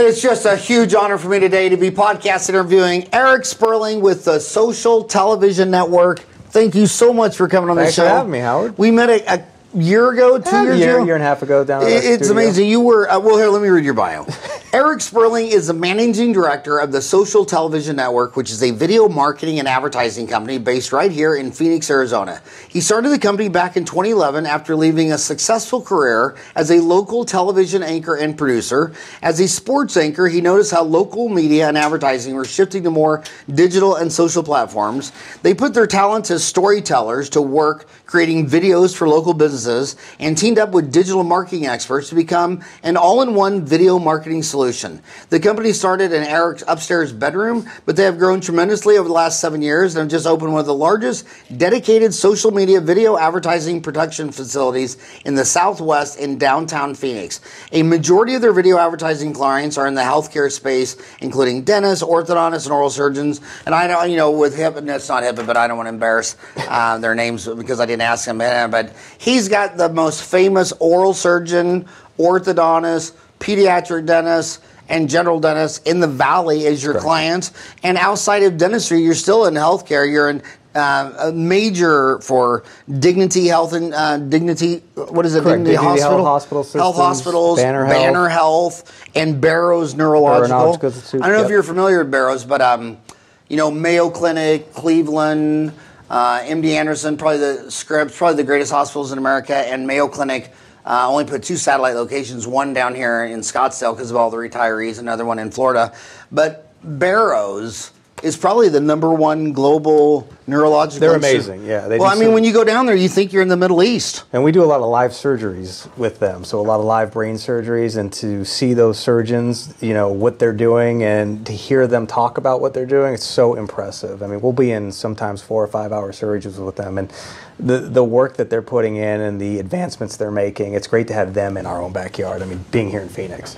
It is just a huge honor for me today to be podcast interviewing Eric Sperling with the Social Television Network. Thank you so much for coming on Thanks the for show. having me, Howard. We met a, a year ago, two Yeah, years year, ago. year and a half ago down at It's studio. amazing. You were, uh, well, here, let me read your bio. Eric Sperling is the managing director of the Social Television Network, which is a video marketing and advertising company based right here in Phoenix, Arizona. He started the company back in 2011 after leaving a successful career as a local television anchor and producer. As a sports anchor, he noticed how local media and advertising were shifting to more digital and social platforms. They put their talents as storytellers to work creating videos for local businesses and teamed up with digital marketing experts to become an all-in-one video marketing solution. The company started in Eric's upstairs bedroom, but they have grown tremendously over the last seven years and have just opened one of the largest dedicated social media video advertising production facilities in the Southwest in downtown Phoenix. A majority of their video advertising clients are in the healthcare space, including dentists, orthodontists, and oral surgeons. And I know, you know, with and it's not HIPAA, but I don't want to embarrass uh, their names because I didn't ask him. But he's got the most famous oral surgeon, orthodontist, pediatric dentist, and general dentist in the valley as your clients. And outside of dentistry, you're still in healthcare. You're in uh, a major for Dignity Health and uh, Dignity. What is it? Correct. Dignity, Dignity Health Hospital, Hospital Health Hospitals, Banner Health. Banner Health, and Barrows Neurological. Institute, I don't know if you're familiar with Barrows, but um, you know Mayo Clinic, Cleveland, uh, MD Anderson, probably the Scripps, probably the greatest hospitals in America, and Mayo Clinic. Uh, only put two satellite locations, one down here in Scottsdale because of all the retirees, another one in Florida. But Barrows is probably the number one global neurological. They're amazing, yeah, they well, I mean, some- when you go down there, you think you're in the Middle East. And we do a lot of live surgeries with them. So a lot of live brain surgeries and to see those surgeons, you know, what they're doing and to hear them talk about what they're doing, it's so impressive. I mean, we'll be in sometimes four or five hour surgeries with them and the the work that they're putting in and the advancements they're making, it's great to have them in our own backyard. I mean, being here in Phoenix.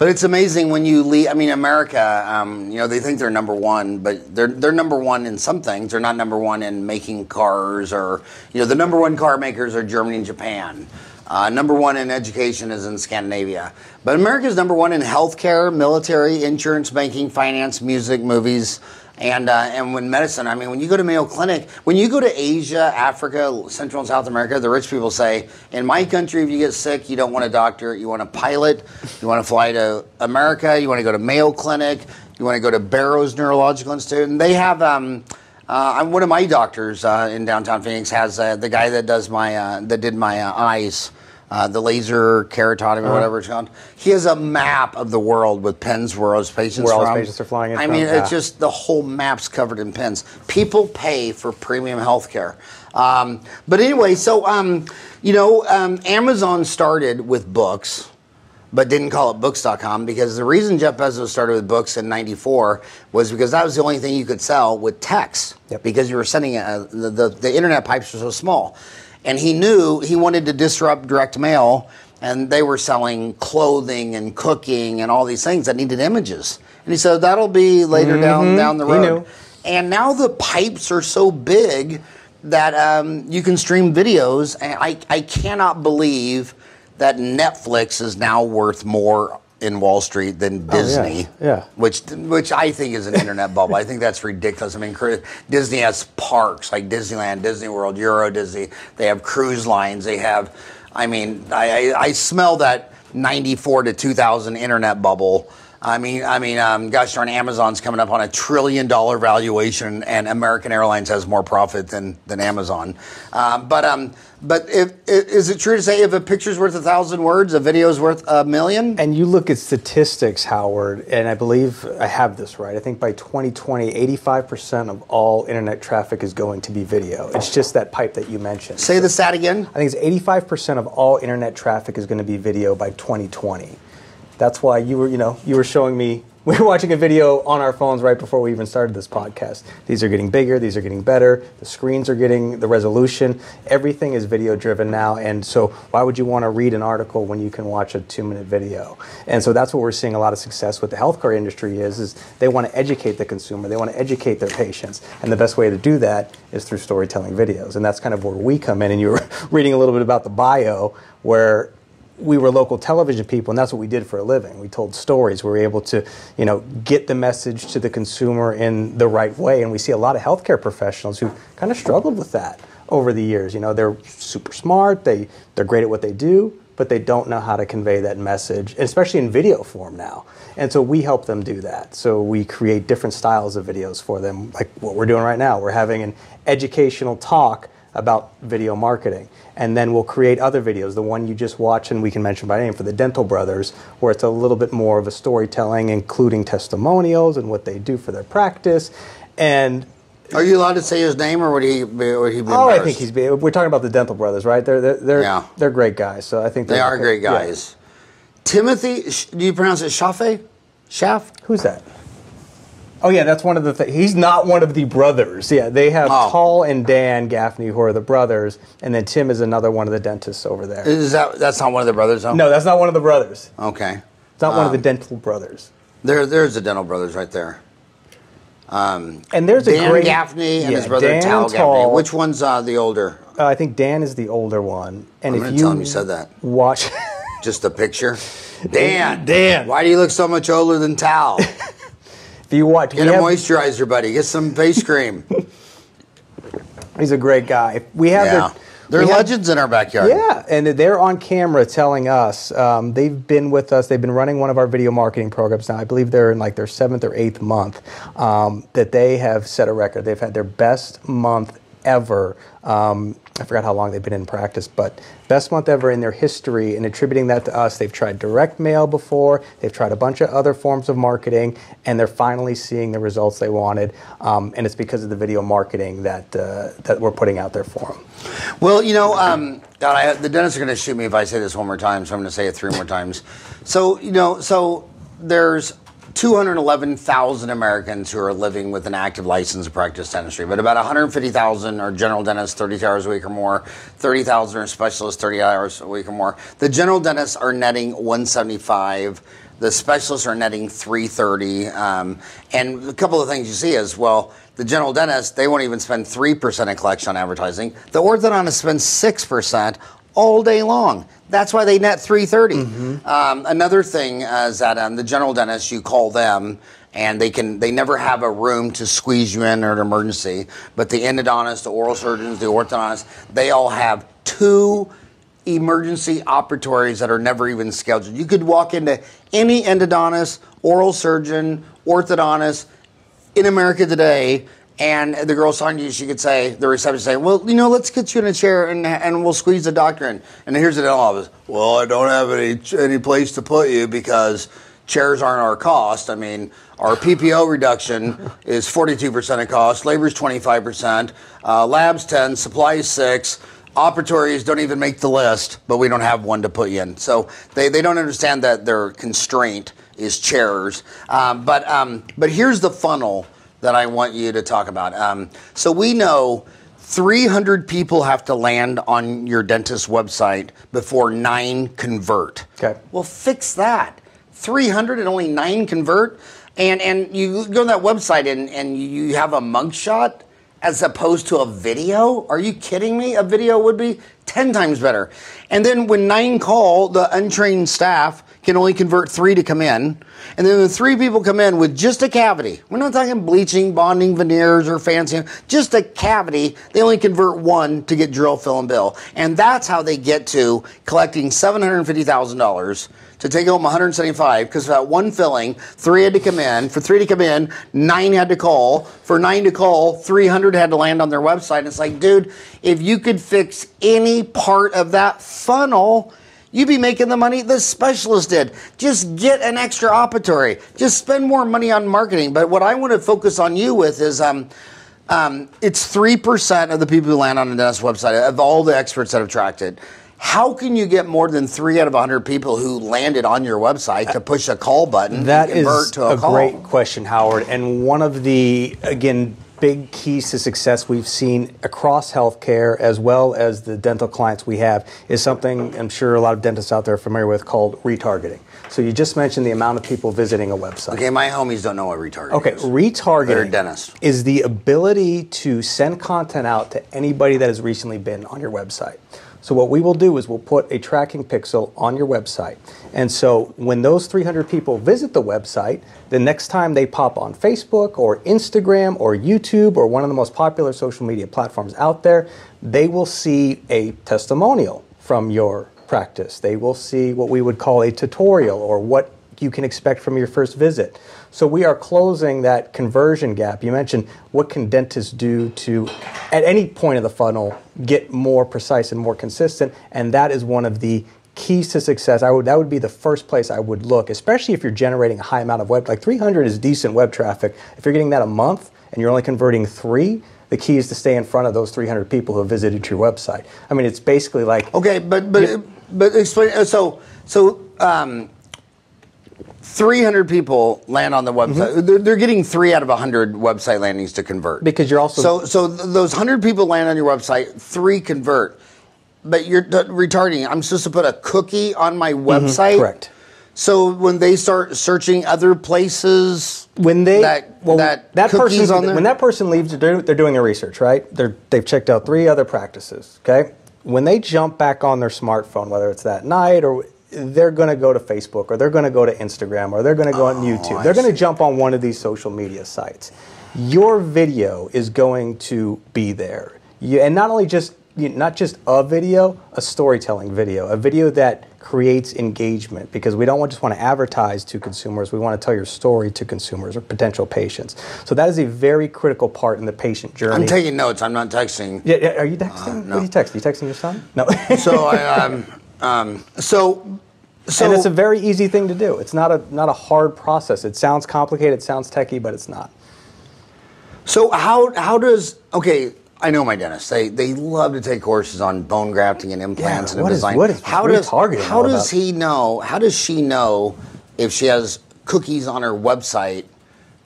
But it's amazing when you leave. I mean, America. Um, you know, they think they're number one, but they're they're number one in some things. They're not number one in making cars, or you know, the number one car makers are Germany and Japan. Uh, number one in education is in Scandinavia. But America's number one in healthcare, military, insurance, banking, finance, music, movies. And uh, and when medicine, I mean, when you go to Mayo Clinic, when you go to Asia, Africa, Central and South America, the rich people say, in my country, if you get sick, you don't want a doctor, you want a pilot, you want to fly to America, you want to go to Mayo Clinic, you want to go to Barrows Neurological Institute, and they have. Um, uh, one of my doctors uh, in downtown Phoenix has uh, the guy that does my uh, that did my uh, eyes. Uh, the laser keratotomy, Uh-huh. whatever it's called. He has a map of the world with pens where his patients Where all his patients are flying in I from, mean, yeah. it's just the whole map's covered in pins. People pay for premium health care. Um, but anyway, so, um, you know, um, Amazon started with books, but didn't call it books.com because the reason Jeff Bezos started with books in 94 was because that was the only thing you could sell with text Yep. because you were sending uh the, the, the internet pipes were so small. And he knew he wanted to disrupt direct mail, and they were selling clothing and cooking and all these things that needed images. And he said, that'll be later down, down the Mm-hmm. He road. And now the pipes are so big that um, you can stream videos. And I, I cannot believe that Netflix is now worth more in Wall Street than Oh, yeah. Disney. Yeah. Which, which I think is an internet bubble. I think that's ridiculous. I mean, Disney has parks like Disneyland, Disney World, Euro Disney. They have cruise lines. They have, I mean, I, I, I smell that 94 to 2000 internet bubble. I mean, I mean, um, gosh darn, Amazon's coming up on a trillion dollar valuation, and American Airlines has more profit than than Amazon. Um, but um, but if, is it true to say if a picture's worth a thousand words, a video's worth a million? And you look at statistics, Howard, and I believe I have this right. I think by 2020, 85% of all internet traffic is going to be video. It's just that pipe that you mentioned. Say the stat again. I think it's 85% of all internet traffic is going to be video by 2020. That's why you were, you know, you were showing me. We were watching a video on our phones right before we even started this podcast. These are getting bigger. These are getting better. The screens are getting the resolution. Everything is video driven now. And so, why would you want to read an article when you can watch a two minute video? And so that's what we're seeing a lot of success with the healthcare industry is, is they want to educate the consumer. They want to educate their patients. And the best way to do that is through storytelling videos. And that's kind of where we come in. And you were reading a little bit about the bio where we were local television people, and that's what we did for a living. We told stories. We were able to, you know, get the message to the consumer in the right way. And we see a lot of healthcare professionals who kind of struggled with that over the years. You know, they're super smart. They they're great at what they do, but they don't know how to convey that message, especially in video form now. And so we help them do that. So we create different styles of videos for them, like what we're doing right now. We're having an educational talk about video marketing. And then we'll create other videos, the one you just watched, and we can mention by name for the Dental Brothers, where it's a little bit more of a storytelling, including testimonials and what they do for their practice. And Are you allowed to say his name, or would he be? Would he be oh, I think he's. be- We're talking about the Dental Brothers, right? They're they're they're, Yeah. they're great guys. So I think They are great Yeah. guys. Timothy, do you pronounce it Shafe? Shaft? Who's that? Oh yeah, that's one of the things. He's not one of the brothers. Yeah, they have Oh. Tal and Dan Gaffney, who are the brothers, and then Tim is another one of the dentists over there. Is that that's not one of the brothers? Though? no, that's not one of the brothers. Okay. It's not one of the Um, dental brothers. There, there's the Dental Brothers right there. And there's a Dan great Gaffney and Yeah, his brother Dan Tal Gaffney. Which one's uh, the older? Uh, I think Dan is the older one. And I'm if you tell him you said that. watch, Just the picture. Dan. Dan. Why do you look so much older than Tal? if you watch, Get a have- moisturizer, buddy. Get some face cream. he's a great guy. We have yeah. their, They're we have- legends in our backyard. Yeah, and they're on camera telling us um, they've been with us. They've been running one of our video marketing programs now. I believe they're in like their seventh or eighth month. Um, that they have set a record. They've had their best month ever. Um, I forgot how long they've been in practice, but best month ever in their history. And attributing that to us, they've tried direct mail before. They've tried a bunch of other forms of marketing, and they're finally seeing the results they wanted. Um, and it's because of the video marketing that uh, that we're putting out there for them. Well, you know, um, I, the dentists are going to shoot me if I say this one more time, so I'm going to say it three more times. So, you know, so there's 211,000 Americans who are living with an active license to practice dentistry, but about 150,000 are general dentists, 30 hours a week or more. 30,000 are specialists, 30 hours a week or more. The general dentists are netting 175. The specialists are netting 330. Um, and a couple of things you see is, well, the general dentist, they won't even spend 3% of collection on advertising. The orthodontist spends 6% all day long. That's why they net 330. Um, another thing is that um, the general dentist, you call them and they can they never have a room to squeeze you in or an emergency. But the endodontist, the oral surgeons, the orthodontist, they all have two emergency operatories that are never even scheduled. You could walk into any endodontist, oral surgeon, orthodontist in America today, and the girl talking to you, she could say, the receptionist say, well, you know, let's get you in a chair and, and we'll squeeze the doctor in. And here's the dental office. Well, I don't have any, any place to put you because chairs aren't our cost. I mean, our PPO reduction is 42% of cost, labor's 25%, uh, labs 10, supplies 6, operatories don't even make the list, but we don't have one to put you in. So they, they don't understand that their constraint is chairs. Um, but, um, but here's the funnel that I want you to talk about. Um, so we know 300 people have to land on your dentist's website before nine convert. Okay. Well, fix that. 300 and only nine convert. And, and you go to that website and, and you have a mugshot as opposed to a video? Are you kidding me? A video would be 10 times better. And then when nine call, the untrained staff can only convert three to come in. And then the three people come in with just a cavity. We're not talking bleaching, bonding, veneers, or fancy, just a cavity. They only convert one to get drill, fill, and bill. And that's how they get to collecting $750,000 to take home 175 because that one filling, three had to come in. For three to come in, nine had to call. For nine to call, 300 had to land on their website. It's like, dude, if you could fix any part of that funnel, you'd be making the money the specialist did. Just get an extra operatory. Just spend more money on marketing. But what I want to focus on you with is um, um, it's 3% of the people who land on the dentist website, of all the experts that have tracked it. How can you get more than three out of 100 people who landed on your website to push a call button That and convert to a, a great question, Howard. And one of the, again, big keys to success we've seen across healthcare as well as the dental clients we have is something I'm sure a lot of dentists out there are familiar with called retargeting. So you just mentioned the amount of people visiting a website. Okay, my homies don't know what retargeting Okay, is. retargeting They're is the ability to send content out to anybody that has recently been on your website. So what we will do is we'll put a tracking pixel on your website. And so when those 300 people visit the website, the next time they pop on Facebook or Instagram or YouTube or one of the most popular social media platforms out there, they will see a testimonial from your practice. They will see what we would call a tutorial or what you can expect from your first visit. So we are closing that conversion gap. You mentioned what can dentists do to, at any point of the funnel, get more precise and more consistent, and that is one of the keys to success. I would that would be the first place I would look, especially if you're generating a high amount of web. Like 300 is decent web traffic. If you're getting that a month and you're only converting three. The key is to stay in front of those 300 people who have visited your website. I mean, it's basically like Okay, but but but explain. So so um, 300 people land on the website. Mm-hmm. They're, they're getting three out of 100 website landings to convert. Because you're also- so so th- those 100 people land on your website. Three convert, but you're t- retargeting. I'm supposed to put a cookie on my website. Mm-hmm. correct. So when they start searching other places, when they that well, that, that cookies person on there. when that person leaves they're, they're doing their research right they're, they've checked out three other practices okay when they jump back on their smartphone whether it's that night or they're going to go to facebook or they're going to go to instagram or they're going to go on youtube Oh, they're going to jump on one of these social media sites your video is going to be there you, and not only just you, not just a video, a storytelling video, a video that creates engagement because we don't just want to advertise to consumers. We want to tell your story to consumers or potential patients. So that is a very critical part in the patient journey. I'm taking notes. I'm not texting. yeah, yeah, are you texting? no. What are you texting? You texting your son? No. So I um um so so and it's a very easy thing to do. It's not a not a hard process. It sounds complicated, it sounds techy, but it's not. So how how does okay? I know my dentist. They they love to take courses on bone grafting and implants Yeah, and what is- design. what is how does retargeting how does about? he know? How does she know if she has cookies on her website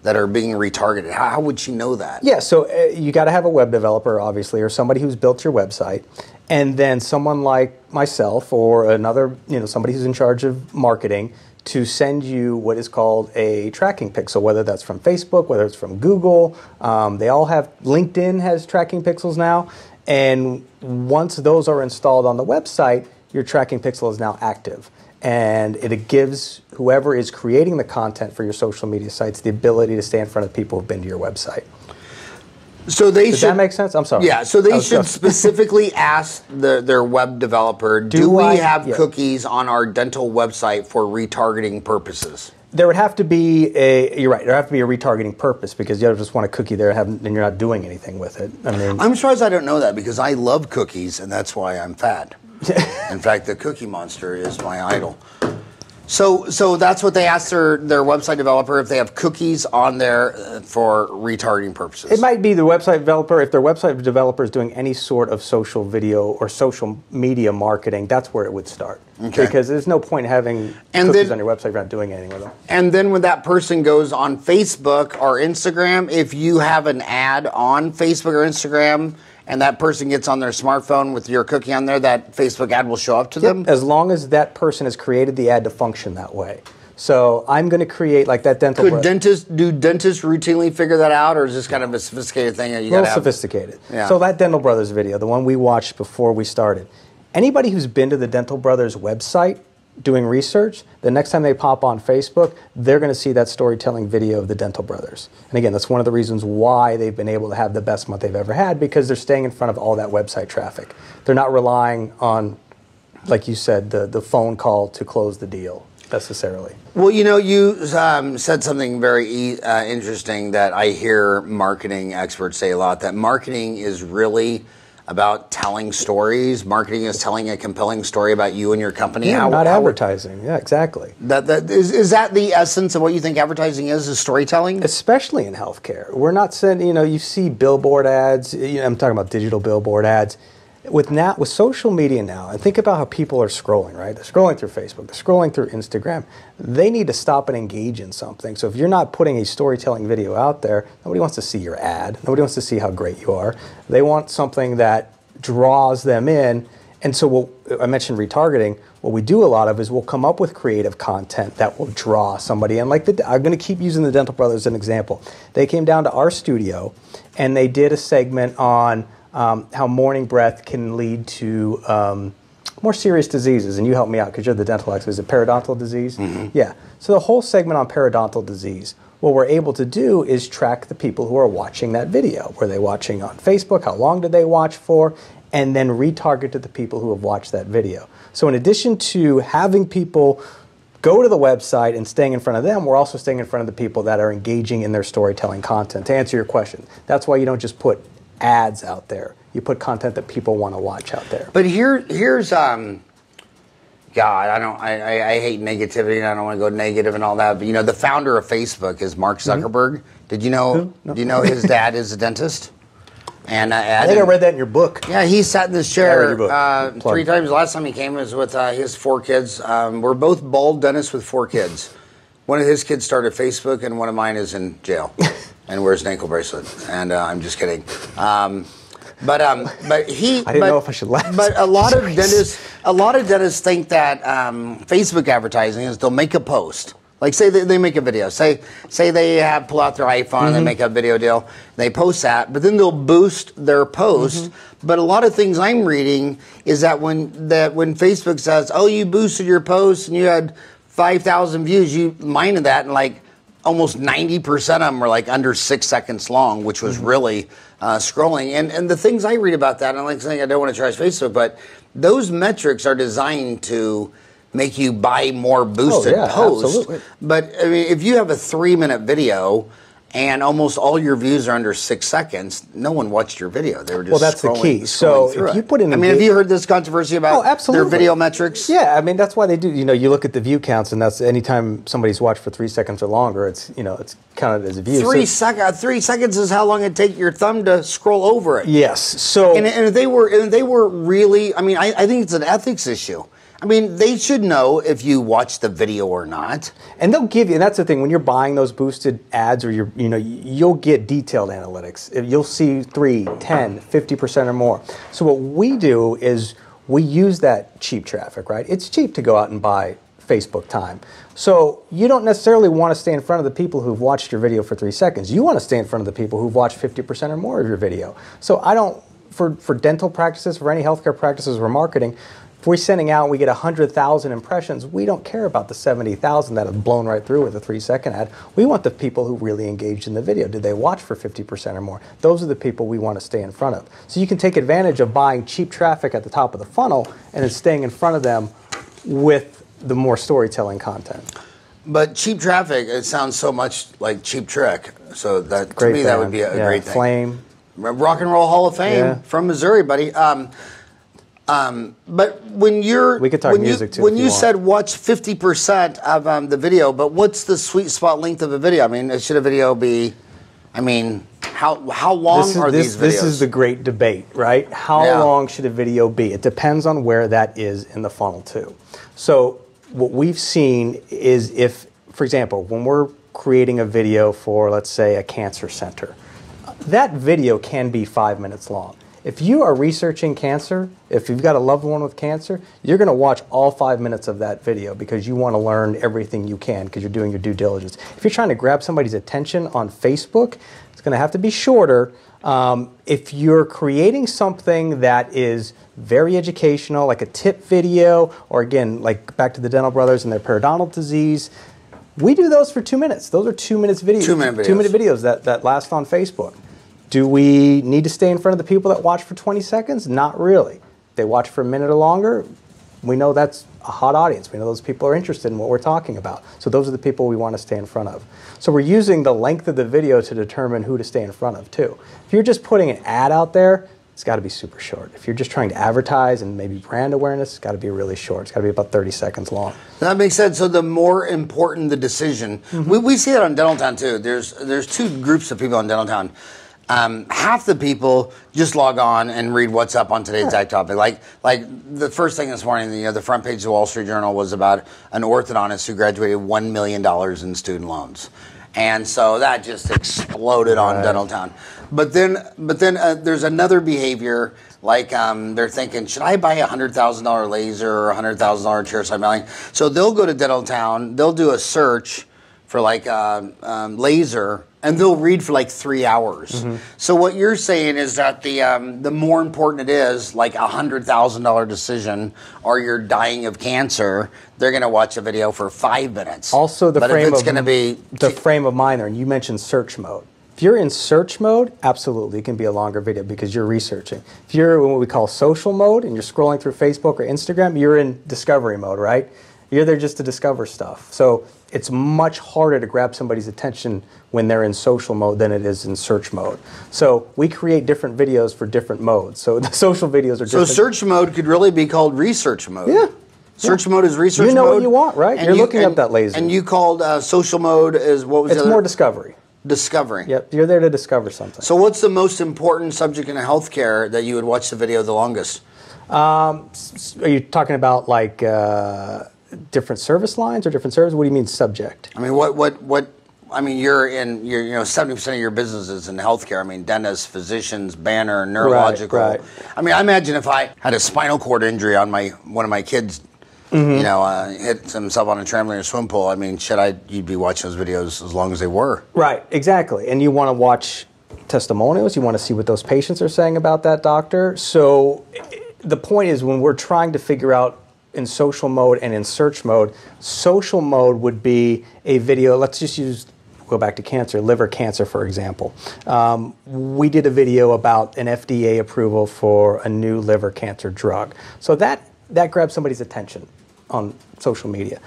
that are being retargeted? How, would she know that? Yeah, so uh, you got to have a web developer, obviously, or somebody who's built your website, and then someone like myself or another, you know, somebody who's in charge of marketing to send you what is called a tracking pixel, whether that's from Facebook, whether it's from Google. Um, they all have, LinkedIn has tracking pixels now. And once those are installed on the website, your tracking pixel is now active. And it gives whoever is creating the content for your social media sites the ability to stay in front of people who've been to your website. So they Does should that make sense? I'm sorry. Yeah, so they should just- specifically ask the, their web developer, do, we I- have yeah. cookies on our dental website for retargeting purposes? There would have to be a. You're right. There have to be a retargeting purpose because you don't just want a cookie there and, have, and you're not doing anything with it. I mean, I'm surprised I don't know that because I love cookies and that's why I'm fat. In fact, the Cookie Monster is my idol. So, so that's what they ask their, their website developer if they have cookies on there uh, for retargeting purposes. It might be the website developer. If their website developer is doing any sort of social video or social media marketing, that's where it would start. Okay. Because there's no point in having And cookies then- on your website if you're not doing anything with them. And then when that person goes on Facebook or Instagram, if you have an ad on Facebook or Instagram and that person gets on their smartphone with your cookie on there, that Facebook ad will show up to them? As long as that person has created the ad to function that way. So I'm going to create like that dental. Could dentists do dentists routinely figure that out, or is this kind of a sophisticated thing that you a little sophisticated. Yeah. So that Dental Brothers video, the one we watched before we started, anybody who's been to the Dental Brothers website doing research, the next time they pop on Facebook, they're going to see that storytelling video of the Dental Brothers. And again, that's one of the reasons why they've been able to have the best month they've ever had because they're staying in front of all that website traffic. They're not relying on, like you said, the, the phone call to close the deal necessarily. Well, you know, you um, said something very uh, interesting that I hear marketing experts say a lot that marketing is really about telling stories. Marketing is telling a compelling story about you and your company. Yeah, How- not how- advertising. Yeah, exactly. That, that, is, is that the essence of what you think advertising is, is storytelling? especially in healthcare. We're not sending, you know, you see billboard ads, you know, I'm talking about digital billboard ads. With now with social media now, and think about how people are scrolling, right? They're scrolling through Facebook, they're scrolling through Instagram. They need to stop and engage in something. So if you're not putting a storytelling video out there, nobody wants to see your ad. Nobody wants to see how great you are. They want something that draws them in. And so I mentioned retargeting. What we do a lot of is we'll come up with creative content that will draw somebody in. Like the, I'm going to keep using the Dental Brothers as an example. They came down to our studio and they did a segment on um, how morning breath can lead to um, more serious diseases. And you help me out because you're the dental expert. Is it periodontal disease? Yeah. So the whole segment on periodontal disease. What we're able to do is track the people who are watching that video. Were they watching on Facebook? How long did they watch for? And then retarget to the people who have watched that video. So in addition to having people go to the website and staying in front of them, we're also staying in front of the people that are engaging in their storytelling content. To answer your question, that's why you don't just put ads out there. You put content that people want to watch out there. But here, here's um, God, I don't, I, I, I hate negativity, and I don't want to go negative and all that. But you know, the founder of Facebook is Mark Zuckerberg. Did you know? Mm-hmm. No. Do you know his dad is a dentist? And uh, I think I read that in your book. Yeah, he sat in this chair uh, three times. The Last time he came was with uh, his four kids. Um, we're both bald dentists with four kids. One of his kids started Facebook, and one of mine is in jail and wears an ankle bracelet. And uh, I'm just kidding. Um, but um, but he. I didn't but, know if I should laugh. But a lot of dentists, a lot of dentists think that um, Facebook advertising is they'll make a post. Like say they, they make a video. Say say they have pull out their iPhone and they make a video deal. They post that, but then they'll boost their post. But a lot of things I'm reading is that when that when Facebook says, "Oh, you boosted your post and you had five thousand views," you minded that and like almost 90% of them are like under six seconds long, which was really uh, scrolling. And, and the things I read about that, and I'm like saying I don't want to trash Facebook, but those metrics are designed to make you buy more boosted yeah, posts. absolutely. But I mean, if you have a three minute video and almost all your views are under six seconds, no one watched your video. They were just Well, that's the key. So if it. you put in I mean, have you heard this controversy about Oh, absolutely. their video metrics? Yeah, I mean that's why they do. You know, you look at the view counts, and that's anytime somebody's watched for three seconds or longer, it's you know it's counted as a view. Three So- sec- uh, three seconds is how long it take your thumb to scroll over it. yes. So And, and if they were, and they were really. I mean, I, I think it's an ethics issue. I mean, they should know if you watch the video or not. And they'll give you, and that's the thing, when you're buying those boosted ads or you're, you know, you'll get detailed analytics. You'll see 3, 10, 50% or more. So what we do is we use that cheap traffic, right? It's cheap to go out and buy Facebook time. So you don't necessarily want to stay in front of the people who've watched your video for three seconds. You want to stay in front of the people who've watched 50% or more of your video. So I don't, for, for dental practices, for any healthcare practices we're marketing, if we're sending out and we get 100,000 impressions, we don't care about the 70,000 that have blown right through with a three second ad. We want the people who really engaged in the video. Did they watch for 50% or more? Those are the people we want to stay in front of. So you can take advantage of buying cheap traffic at the top of the funnel and then staying in front of them with the more storytelling content. But cheap traffic, it sounds so much like cheap trick. So that Great to me, that would be a, a Yeah, great thing. Flame. Rock and Roll Hall of Fame Yeah. from Missouri, buddy. Um, um, but when you're We could talk when music, you, too, When you, you said watch fifty percent of um, the video, but what's the sweet spot length of a video? I mean, should a video be? I mean, how how long This is, are this, these videos? this is the great debate, right? How Yeah. long should a video be? It depends on where that is in the funnel, too. So, what we've seen is if, for example, when we're creating a video for, let's say, a cancer center, that video can be five minutes long. If you are researching cancer, if you've got a loved one with cancer, you're going to watch all five minutes of that video because you want to learn everything you can because you're doing your due diligence. If you're trying to grab somebody's attention on Facebook, it's going to have to be shorter. Um, if you're creating something that is very educational, like a tip video, or again, like back to the Dental Brothers and their periodontal disease, we do those for two minutes. Those are two minutes videos. Two minute videos. videos that, that last on Facebook. Do we need to stay in front of the people that watch for 20 seconds? Not really. They watch for a minute or longer. We know that's a hot audience. We know those people are interested in what we're talking about. So those are the people we want to stay in front of. So we're using the length of the video to determine who to stay in front of too. If you're just putting an ad out there, it's got to be super short. If you're just trying to advertise and maybe brand awareness, it's got to be really short. It's got to be about 30 seconds long. That makes sense. So the more important the decision, Mm-hmm. we, we see that on Dentaltown too. There's there's two groups of people on Dentaltown. Um, half the people just log on and read what's up on today's exact topic. Like, like the first thing this morning, you know, the front page of the Wall Street Journal was about an orthodontist who graduated one million dollars in student loans, and so that just exploded on Right. Dentaltown. But then, but then uh, there's another behavior. Like um, they're thinking, should I buy a hundred thousand dollar laser or a hundred thousand dollar chairside mounting? So they'll go to Dentaltown, they'll do a search for like uh, um, laser, and they'll read for like three hours. So what you're saying is that the um, the more important it is, like a hundred thousand dollar decision, or you're dying of cancer, they're going to watch a video for five minutes. Also, the but frame it's of going to be the frame of mind there, and you mentioned search mode. If you're in search mode, absolutely, it can be a longer video because you're researching. If you're in what we call social mode and you're scrolling through Facebook or Instagram, you're in discovery mode, right? You're there just to discover stuff. So it's much harder to grab somebody's attention when they're in social mode than it is in search mode. So we create different videos for different modes. So the social videos are different. So search mode could really be called research mode. Yeah. Search mode is research You know what you want, right? and You're looking up that laser. And you called uh, social mode is what was it's more discovery. discovering. Yep, you're there to discover something. So what's the most important subject in healthcare that you would watch the video the longest? Are you talking about like uh, different service lines or different services? What do you mean subject? I mean, what what what? I mean, you're in. You're you know seventy percent of your business is in healthcare. I mean, dentists, physicians, banner, neurological. right. right. I mean, I imagine if I had a spinal cord injury on my one of my kids. Mm-hmm. You know, uh, hit himself on a trampoline or swim pool. I mean, should I? You'd be watching those videos as long as they were. Right, exactly. And you want to watch testimonials. You want to see what those patients are saying about that doctor. So the point is, when we're trying to figure out in social mode and in search mode, social mode would be a video. Let's just use go back to cancer, liver cancer, for example. Um, we did a video about an FDA approval for a new liver cancer drug. So that that grabs somebody's attention on social media.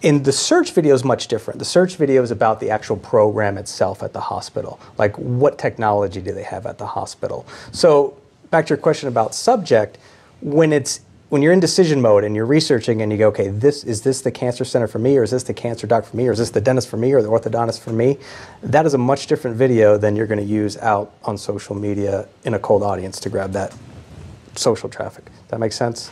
In the search video is much different. The search video is about the actual program itself at the hospital. Like what technology do they have at the hospital? So back to your question about subject, when it's when you're in decision mode and you're researching and you go, okay, this is this the cancer center for me, or is this the cancer doc for me, or is this the dentist for me, or the orthodontist for me? That is a much different video than you're going to use out on social media in a cold audience to grab that social traffic. That makes sense?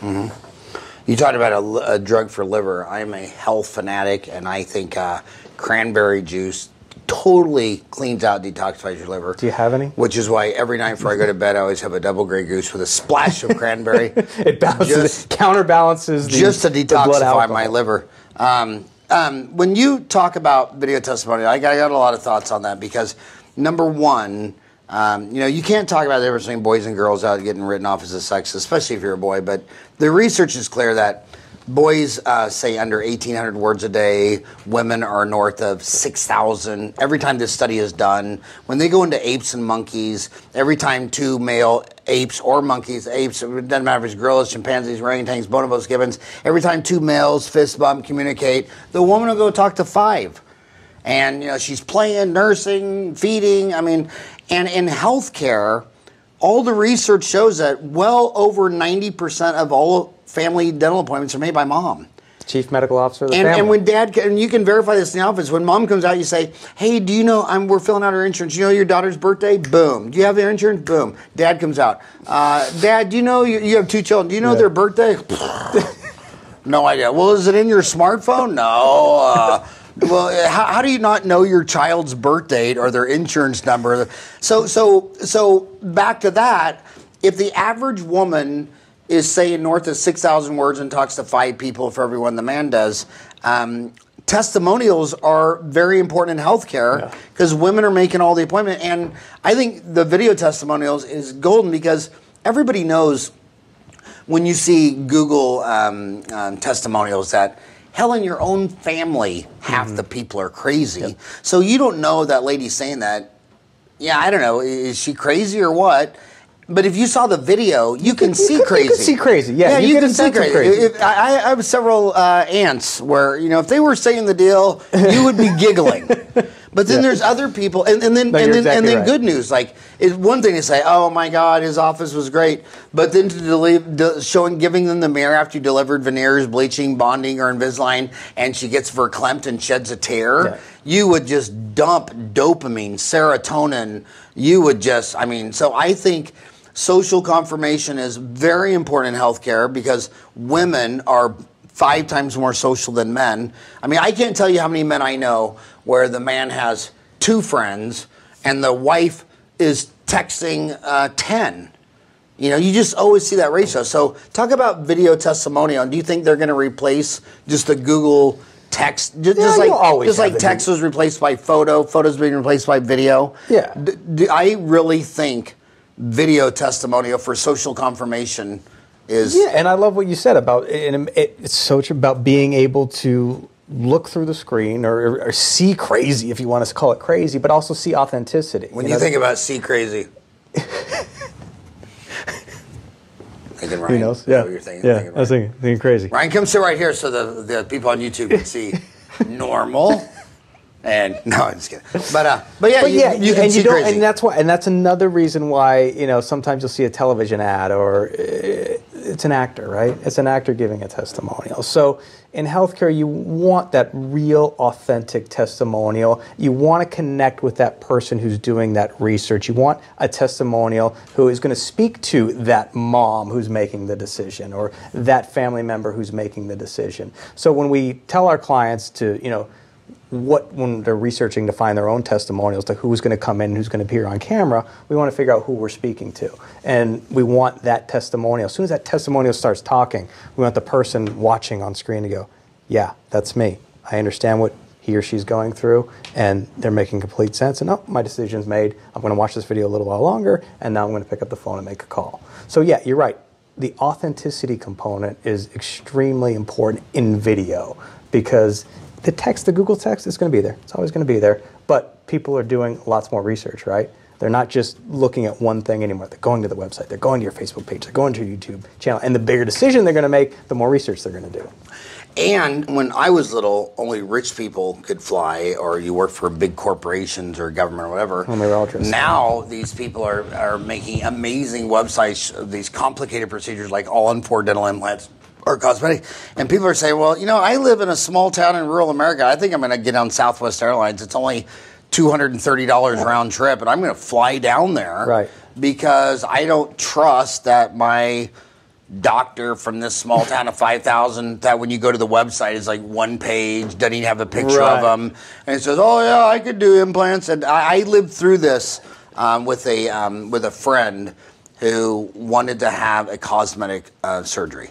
You talked about a, a drug for liver. I'm a health fanatic, and I think uh, cranberry juice totally cleans out, detoxifies your liver. Do you have any? Which is why every night before I go to bed, I always have a double Grey Goose with a splash of cranberry. It balances, Just- it counterbalances the, just to detoxify my liver. Um, um, when you talk about video testimony, I got, I got a lot of thoughts on that because number one, um, you know, you can't talk about the difference between boys and girls out getting written off as a sexist, especially if you're a boy. But the research is clear that boys uh, say under 1,800 words a day. Women are north of 6,000. Every time this study is done, when they go into apes and monkeys, every time two male apes or monkeys, apes, it doesn't matter if it's gorillas, chimpanzees, orangutans, bonobos, gibbons, every time two males fist bump, communicate, the woman will go talk to five and you know she's playing, nursing, feeding. I mean, and in healthcare, all the research shows that well over ninety percent of all family dental appointments are made by mom. Chief medical officer of the And, family. and when dad, and you can verify this in the office, when mom comes out, you say, Hey, do you know, I'm, we're filling out our insurance. You know your daughter's birthday? Boom. Do you have their insurance? Boom. Dad comes out. Uh, dad, do you know you, you have two children? Do you know Yeah. their birthday? no idea. Well, is it in your smartphone? No. Uh, well, how, how do you not know your child's birth date or their insurance number? So, so, so back to that. If the average woman is saying north of six thousand words and talks to five people for everyone the man does, um, testimonials are very important in healthcare because women are making all the appointment. And I think the video testimonials is golden because everybody knows when you see Google um, um, testimonials that hell in your own family half the people are crazy. So you don't know that lady saying that yeah i don't know is she crazy or what but if you saw the video you can see could- you crazy could see crazy, yeah, you you get can see crazy, crazy. If- I, I have several uh, aunts where you know if they were saying the deal you would be giggling But then Yeah. there's other people, and, and then No, and then and then right. good news. Like it's one thing to say, "Oh my God, his office was great," but then to deliver, de- showing, giving them the mirror after you delivered veneers, bleaching, bonding, or Invisalign, and she gets verklempt and sheds a tear. Yeah. You would just dump dopamine, serotonin. You would just, I mean, so I think social confirmation is very important in healthcare because women are five times more social than men. I mean, I can't tell you how many men I know where the man has two friends and the wife is texting uh, 10. You know, you just always see that ratio. So, talk about video testimonial. Do you think they're going to replace just the Google text, just, Yeah, just like always just like text was replaced by photo, photos being replaced by video? Yeah. D- do I really think video testimonial for social confirmation is Yeah, and I love what you said about and it, it's so true about being able to look through the screen or, or see crazy, if you want to call it crazy, but also see authenticity. when you, think about see crazy? thinking Ryan. who knows? Yeah, what you're thinking? yeah. Thinking I was thinking, thinking crazy. Ryan, come sit right here so the, the people on YouTube can see normal. And no, I'm just kidding. But uh, but yeah, But you, yeah, you can and see you don't, crazy. and that's why, and that's another reason why you know sometimes you'll see a television ad or uh, it's an actor, right? It's an actor giving a testimonial. So in healthcare, you want that real, authentic testimonial. You want to connect with that person who's doing that research. You want a testimonial who is going to speak to that mom who's making the decision or that family member who's making the decision. So when we tell our clients to, you know what when they're researching to find their own testimonials to who's going to come in, who's going to appear on camera, we want to figure out who we're speaking to, and we want that testimonial. As soon as that testimonial starts talking, we want the person watching on screen to go, "Yeah, that's me. I understand what he or she's going through, and they're making complete sense. And oh, my decision's made. I'm going to watch this video a little while longer, and now I'm going to pick up the phone and make a call." So yeah, you're right. The authenticity component is extremely important in video because the text, the Google text, is going to be there. It's always going to be there. But people are doing lots more research, right? They're not just looking at one thing anymore. They're going to the website. They're going to your Facebook page. They're going to your YouTube channel. And the bigger decision they're going to make, the more research they're going to do. And when I was little, only rich people could fly, or you work for big corporations or government or whatever. Well, maybe all just- now these people are, are making amazing websites, these complicated procedures like all in four dental implants or cosmetic. And people are saying, well, you know, I live in a small town in rural America. I think I'm going to get on Southwest Airlines. It's only $230 round trip, and I'm going to fly down there. Right. Because I don't trust that my doctor from this small town of 5,000 that when you go to the website is like one page, doesn't even have a picture Right. of them. And it says, oh, yeah, I could do implants. And I, I lived through this um, with, a, um, with a friend who wanted to have a cosmetic uh, surgery.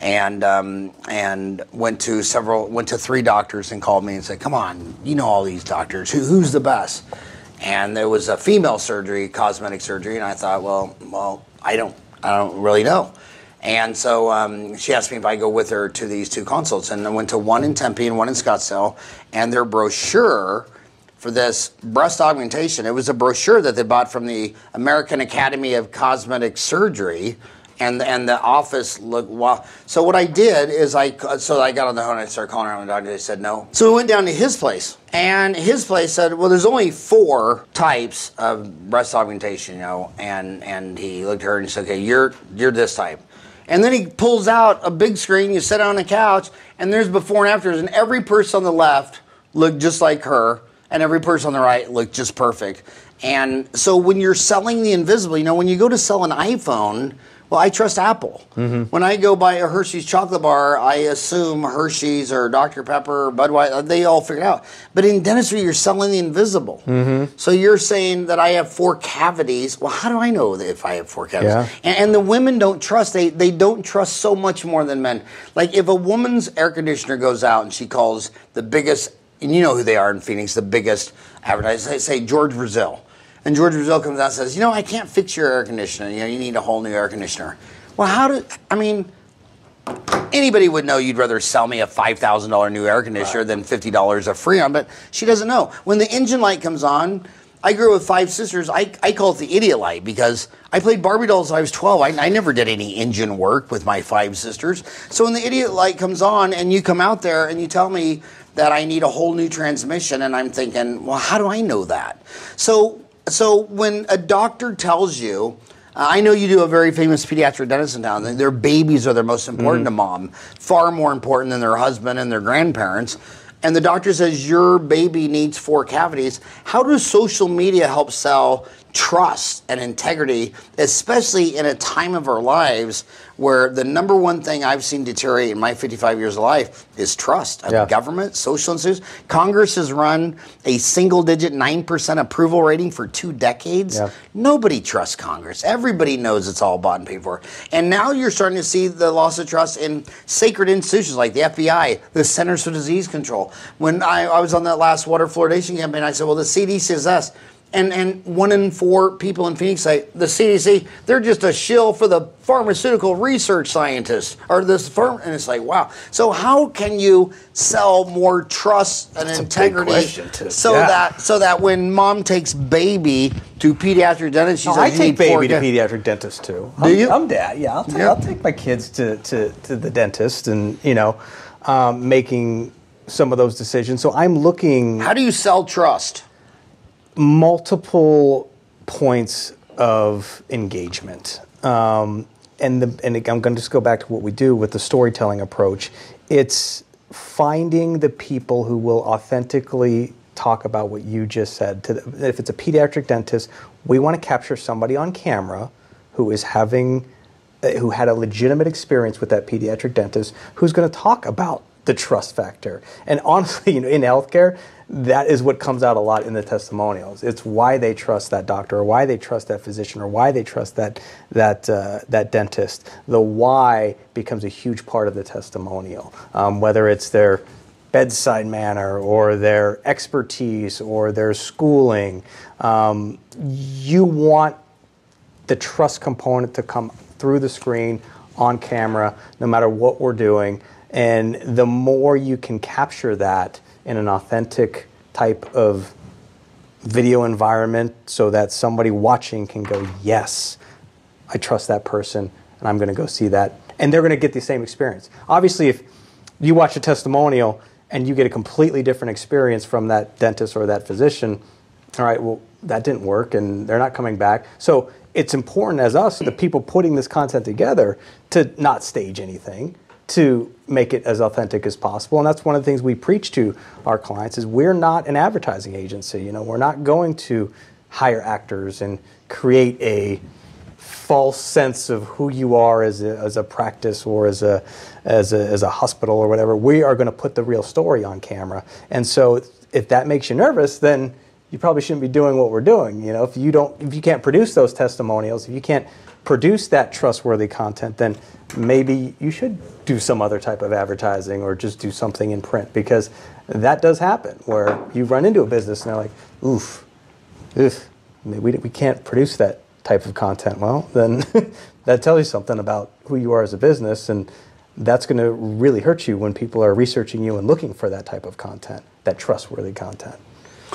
And um, and went to several went to three doctors and called me and said, "Come on, you know all these doctors. Who, who's the best?" And there was a female surgery, cosmetic surgery, and I thought, well, well, I don't, I don't really know. And so um, she asked me if I go with her to these two consults, and I went to one in Tempe and one in Scottsdale, and their brochure for this breast augmentation, it was a brochure that they bought from the American Academy of Cosmetic Surgery, and and the office looked wow. So what I did is I so I got on the phone and I started calling around the doctor. They said no. So we went down to his place, and his place said, well, there's only four types of breast augmentation, you know. And and he looked at her and he said, okay, you're you're this type. And then he pulls out a big screen. You sit on the couch, and there's before and afters, and every person on the left looked just like her, and every person on the right looked just perfect. And so when you're selling the invisible, you know, when you go to sell an iPhone, well, I trust Apple. Mm-hmm. When I go buy a Hershey's chocolate bar, I assume Hershey's or Dr. Pepper or Budweiser, uh, they all figure it out. But in dentistry, you're selling the invisible. Mm-hmm. So you're saying that I have four cavities. Well, how do I know if I have four cavities? Yeah. And, and the women don't trust. They they don't trust so much more than men. Like if a woman's air conditioner goes out and she calls the biggest, and you know who they are in Phoenix, the biggest advertiser. They say George Brazil, and George Brazil comes out and says, you know, I can't fix your air conditioner. You know, you need a whole new air conditioner. Well, how do I mean? Anybody would know you'd rather sell me a five thousand dollar new air conditioner than fifty dollars of Freon, but she doesn't know. When the engine light comes on, I grew up with five sisters. I, I call it the idiot light because I played Barbie dolls when I was 12. I, I never did any engine work with my five sisters. So when the idiot light comes on and you come out there and you tell me that I need a whole new transmission, and I'm thinking, well, how do I know that? So so when a doctor tells you, uh, I know you do a very famous pediatric dentist in town. Their babies are their most important to mom, far more important than their husband and their grandparents. And the doctor says your baby needs four cavities. How does social media help sell trust and integrity, especially in a time of our lives where the number one thing I've seen deteriorate in my 55 years of life is trust of Yeah. government, social institutions. Congress has run a single digit 9% approval rating for two decades. Yeah. Nobody trusts Congress. Everybody knows it's all bought and paid for. And now you're starting to see the loss of trust in sacred institutions like the FBI, the Centers for Disease Control. When I, I was on that last water fluoridation campaign, I said, well, the CDC says us. And, and one in four people in Phoenix say the CDC, they're just a shill for the pharmaceutical research scientists or this firm. And it's like, wow. So, how can you sell more trust and big integrity so Yeah. that so that when mom takes baby to pediatric dentist, she No, says, I "You take baby to pediatric dentist too. Do I'm, you? I'm dad. Yeah, I'll, Yeah. I'll take my kids to, to, to the dentist and you know, um, making some of those decisions. So I'm looking How do you sell trust? Multiple points of engagement. Um, and the, and I'm going to just go back to what we do with the storytelling approach. It's finding the people who will authentically talk about what you just said. To the, if it's a pediatric dentist, we want to capture somebody on camera who is having, uh, who had a legitimate experience with that pediatric dentist, who's going to talk about the trust factor. And honestly, you know, in healthcare, that is what comes out a lot in the testimonials. It's why they trust that doctor, or why they trust that physician, or why they trust that that uh, that dentist. The why becomes a huge part of the testimonial. Um, whether it's their bedside manner, or their expertise, or their schooling, um, you want the trust component to come through the screen on camera, no matter what we're doing. And the more you can capture that in an authentic type of video environment so that somebody watching can go, yes, I trust that person and I'm going to go see that. And they're going to get the same experience. Obviously, if you watch a testimonial and you get a completely different experience from that dentist or that physician, all right, well, that didn't work and they're not coming back. So it's important as us, the people putting this content together, to not stage anything, to make it as authentic as possible. And that's one of the things we preach to our clients is we're not an advertising agency. You know, we're not going to hire actors and create a false sense of who you are as a, as a practice or as a, as a as a hospital or whatever. We are going to put the real story on camera. And so if that makes you nervous, then you probably shouldn't be doing what we're doing. You know, if you don't if you can't produce those testimonials, if you can't produce that trustworthy content, then maybe you should do some other type of advertising or just do something in print because that does happen where you run into a business and they're like, oof, oof, we, we can't produce that type of content. Well, then that tells you something about who you are as a business, and that's going to really hurt you when people are researching you and looking for that type of content, that trustworthy content.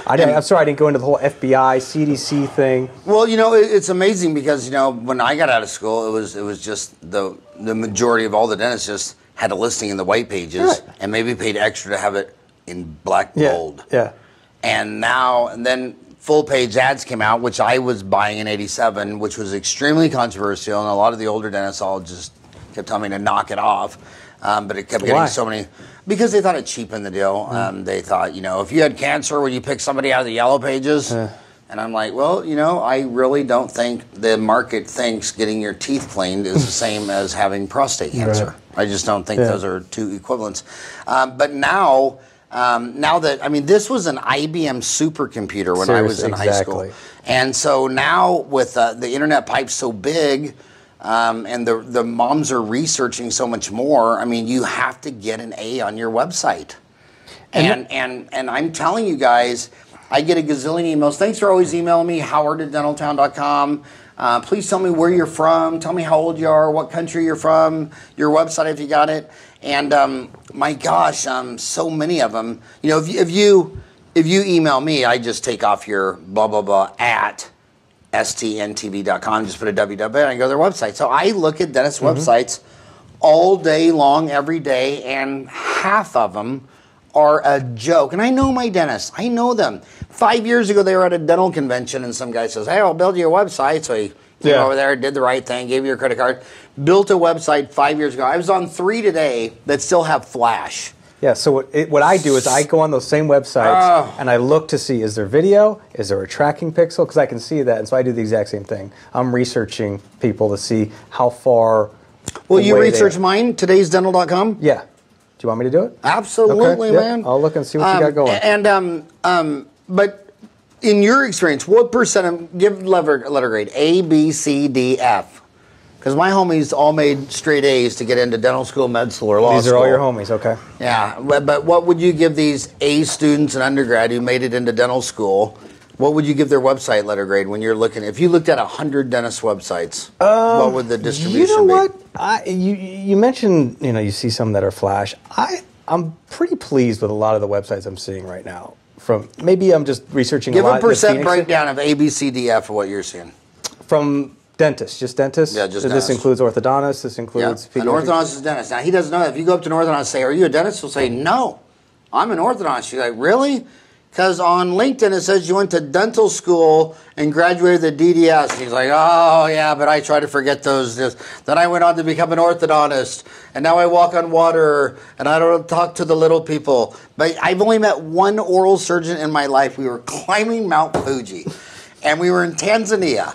I didn't, I'm sorry I didn't go into the whole FBI, CDC thing. Well, you know, it, it's amazing because you know when I got out of school, it was it was just the the majority of all the dentists just had a listing in the white pages and maybe paid extra to have it in black Yeah, bold. yeah. And now and then full page ads came out, which I was buying in '87, which was extremely controversial, and a lot of the older dentists all just kept telling me to knock it off. Um, but it kept getting Why? so many because they thought it cheapened the deal. Um, they thought, you know, if you had cancer, would you pick somebody out of the yellow pages? And I'm like, well, you know, I really don't think the market thinks getting your teeth cleaned is the same as having prostate cancer. I just don't think Yeah. those are two equivalents. Um, but now, um, now that I mean, this was an IBM supercomputer when I was in Seriously, high school, and so now with uh, the internet pipe so big. Um, and the the moms are researching so much more. I mean, you have to get an A on your website. And and and I'm telling you guys, I get a gazillion emails. Thanks for always emailing me, howard at dentaltown.com. Uh, please tell me where you're from. Tell me how old you are, what country you're from, your website if you got it. And um, my gosh, um, so many of them. You know, if you, if you if you email me, I just take off your blah blah blah at stntv.com, just put a www and go to their website. So I look at dentist mm-hmm. websites all day long, every day, and half of them are a joke. And I know my dentists, I know them. Five years ago, they were at a dental convention, and some guy says, Hey, I'll build you a website. So he came Yeah. over there, did the right thing, gave you a credit card, built a website five years ago. I was on three today that still have Flash. Yeah, so what, it, what I do is I go on those same websites Oh. and I look to see is there video, is there a tracking pixel, because I can see that, and so I do the exact same thing. I'm researching people to see how far. Will you research mine, today'sdental.com? Yeah. Do you want me to do it? Absolutely, Okay, man. I'll look and see what you Um, got going. And um, um, but in your experience, what percent of give letter letter grade A, B, C, D, F? Because my homies all made straight A's to get into dental school, med school, or law These school. are all your homies, okay? Yeah, but, but what would you give these A students and undergrad who made it into dental school? What would you give their website letter grade when you're looking? If you looked at hundred dentist websites, what um, would the distribution You know be? what? I, you you mentioned you know you see some that are flash. I I'm pretty pleased with a lot of the websites I'm seeing right now. From maybe I'm just researching Give a a in percent breakdown of A, B, C, D, F of what you're seeing. from dentists, just dentists. Yeah, just So. This includes orthodontists. This includes Yeah, an orthodontist is dentist. Now he doesn't know that. If you go up to an orthodontist and say, "Are you a dentist?" He'll say, "No, I'm an orthodontist." You're like, "Really?" Because on LinkedIn it says you went to dental school and graduated the DDS. And he's like, "Oh yeah, but I try to forget those." This. Then I went on to become an orthodontist, and now I walk on water, and I don't talk to the little people. But I've only met one oral surgeon in my life. We were climbing Mount Fuji, and we were in Tanzania,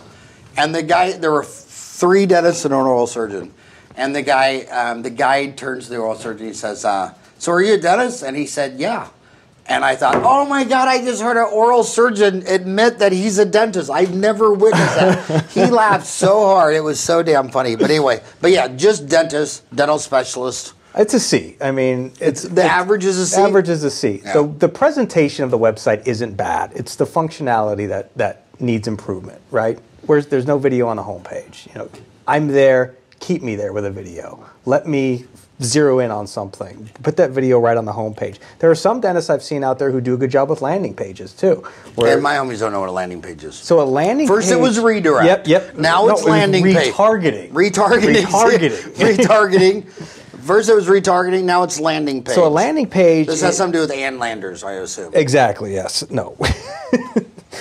and the guy there were three dentists and an oral surgeon. And the guy, um, the guide turns to the oral surgeon. He says, uh, "So are you a dentist?" And he said, "Yeah." And I thought, "Oh my God! I just heard an oral surgeon admit that he's a dentist. I've never witnessed that." he laughed so hard; it was so damn funny. But anyway, but yeah, just dentist, dental specialist. It's a C. I mean, it's The it's- average is a C? Average is a C. Yeah. So the presentation of the website isn't bad. It's the functionality that that needs improvement, right? Whereas there's no video on the homepage. You know, I'm there. Keep me there with a video. Let me zero in on something. Put that video right on the homepage. There are some dentists I've seen out there who do a good job with landing pages too. Where And my homies don't know what a landing page is. so a landing First page, it was redirect. Yep, yep. Now No, it's landing page. retargeting. Retargeting. Retargeting. retargeting. First it was retargeting. Now it's landing page. So a landing page. This has something to do with Ann Landers, I assume. Exactly, yes. No.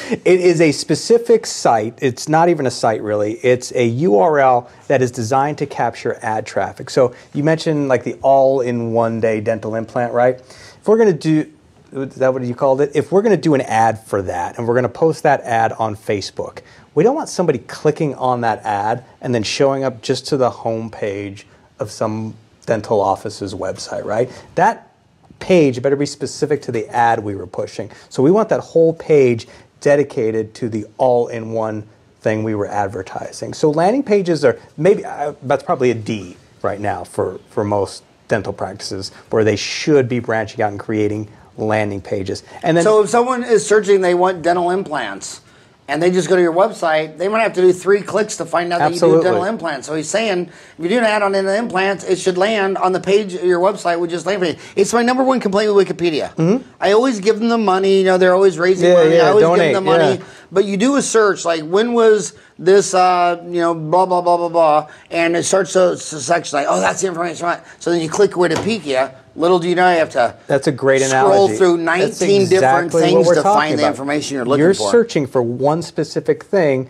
it is a specific site. It's not even a site really. It's a URL that is designed to capture ad traffic. So you mentioned like the all in one day dental implant, right? If we're going to do is that what you called it? If we're going to do an ad for that and we're going to post that ad on Facebook, we don't want somebody clicking on that ad and then showing up just to the home page of some dental office's website, right? That page better be specific to the ad we were pushing. So we want that whole page dedicated to the all-in-one thing we were advertising. So landing pages are maybe uh, that's probably a D right now for for most dental practices where they should be branching out and creating landing pages. And then So if someone is searching, they want dental implants, and they just go to your website, they might have to do three clicks to find out that you do dental implants. So he's saying, if you do an ad on dental implants, it should land on the page of your website with just landing page. It's my number one complaint with Wikipedia. I always give them the money. You know, they're always raising Mm-hmm. Yeah, money. yeah, I always donate, give them the money. yeah. But you do a search like when was this, uh, you know, blah blah blah blah blah, and it starts to, to section like, oh, that's the information. Right. So then you click Wikipedia. Little do you know, you have to. That's a great scroll analogy. through 19 different exactly what things to find the information you're looking for. You're searching for one specific thing.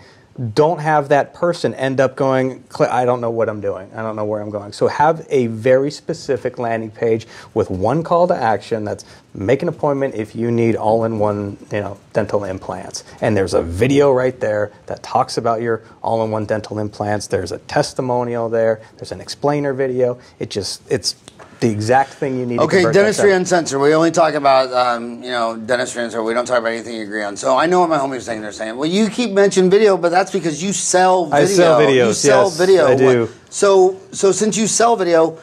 Don't have that person end up going, I don't know what I'm doing. I don't know where I'm going. So have a very specific landing page with one call to action that's make an appointment if you need all in one you know, dental implants. And there's a video right there that talks about your all in one dental implants. There's a testimonial there. There's an explainer video. It just, it's the exact thing you need Okay, that dentistry uncensored. We only talk about, um, you know, dentistry uncensored. We don't talk about anything you agree on. So I know what my homies saying. They're saying, well, you keep mentioning video, but that's because you sell video. I sell You sell yes, video. I do. So, so since you sell video,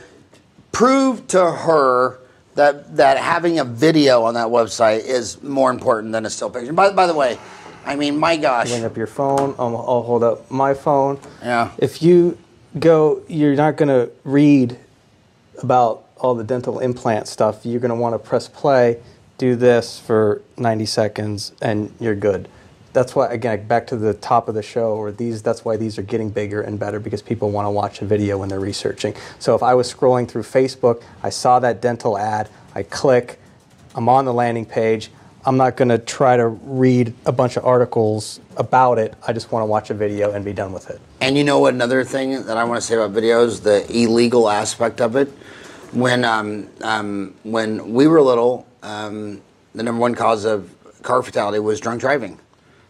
prove to her that that having a video on that website is more important than a still picture. By, by the way, I mean, my gosh. Bring up your phone. I'll, I'll hold up my phone. Yeah. If you go, you're not going to read about all the dental implant stuff. You're going to want to press play do this for 90 seconds, and you're good. That's why, again, back to the top of the show, or these. That's why these are getting bigger and better because people want to watch a video when they're researching. So if I was scrolling through Facebook, I saw that dental ad, I click, I'm on the landing page. I'm not going to try to read a bunch of articles about it. I just want to watch a video and be done with it. And you know what? Another thing that I want to say about videos, the illegal aspect of it. When um, um, when we were little, um, the number one cause of car fatality was drunk driving.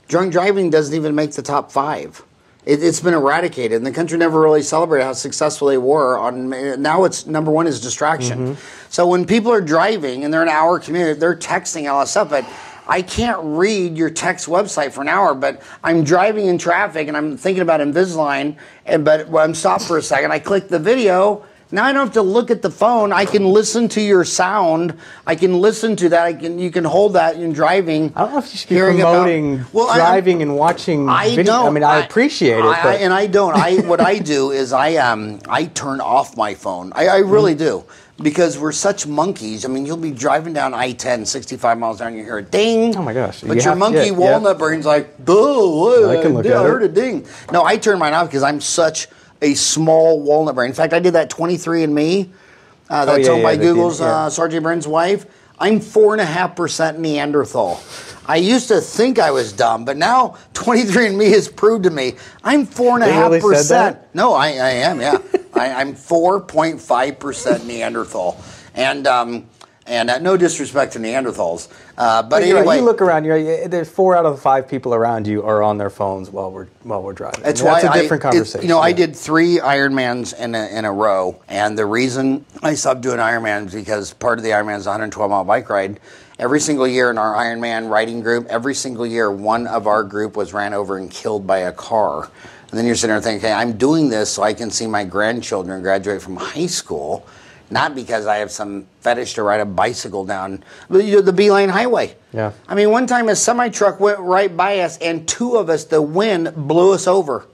Drunk driving doesn't even make the top five. It, it's been eradicated, and the country never really celebrated how successful they were. On now, it's number one is distraction. So when people are driving and they're an hour commute, they're texting all this stuff, but I can't read your text website for an hour, but I'm driving in traffic and I'm thinking about Invisalign, and but when I'm stopped for a second, I click the video. Now I don't have to look at the phone. I can listen to your sound. I can listen to that. I can you can hold that in driving. I don't know if you should be hearing about- promoting Well, I- driving and watching I video. don't. I mean, I, appreciate it, I- I- but and I don't. I what I do is I um I turn off my phone. I, I really do because we're such monkeys. I mean, you'll be driving down I-10, 65 miles an hour, and you hear a ding. Oh my gosh. But You your monkey yeah, yeah. walnut brain's like, boo! I can look I heard it. a ding. No, I turn mine off because I'm such a small walnut brain. In fact, I did that 23andMe. Uh, that's Oh, yeah, owned yeah, by Google's yeah. uh, Sergey Brin's wife. I'm four and a half percent Neanderthal. I used to think I was dumb, but now 23andMe has proved to me I'm four and a half really percent. No, I, I am. Yeah, I, I'm 4.5 percent Neanderthal, and um, and uh, no disrespect to Neanderthals, uh, but But you're right, anyway, you look around. You're there's four out of the five people around you are on their phones while we're while we're driving. That's why that's a different I, it- conversation. you know, I did three Ironmans in a, in a row, and the reason I stopped doing Ironmans is because part of the Ironman is a 112 mile bike ride. Every single year in our Ironman riding group, every single year, one of our group was ran over and killed by a car. And then you're sitting there thinking, okay, I'm doing this so I can see my grandchildren graduate from high school, not because I have some fetish to ride a bicycle down the, the Beeline Highway. Yeah. I mean, one time a semi truck went right by us, and two of us, the wind blew us over.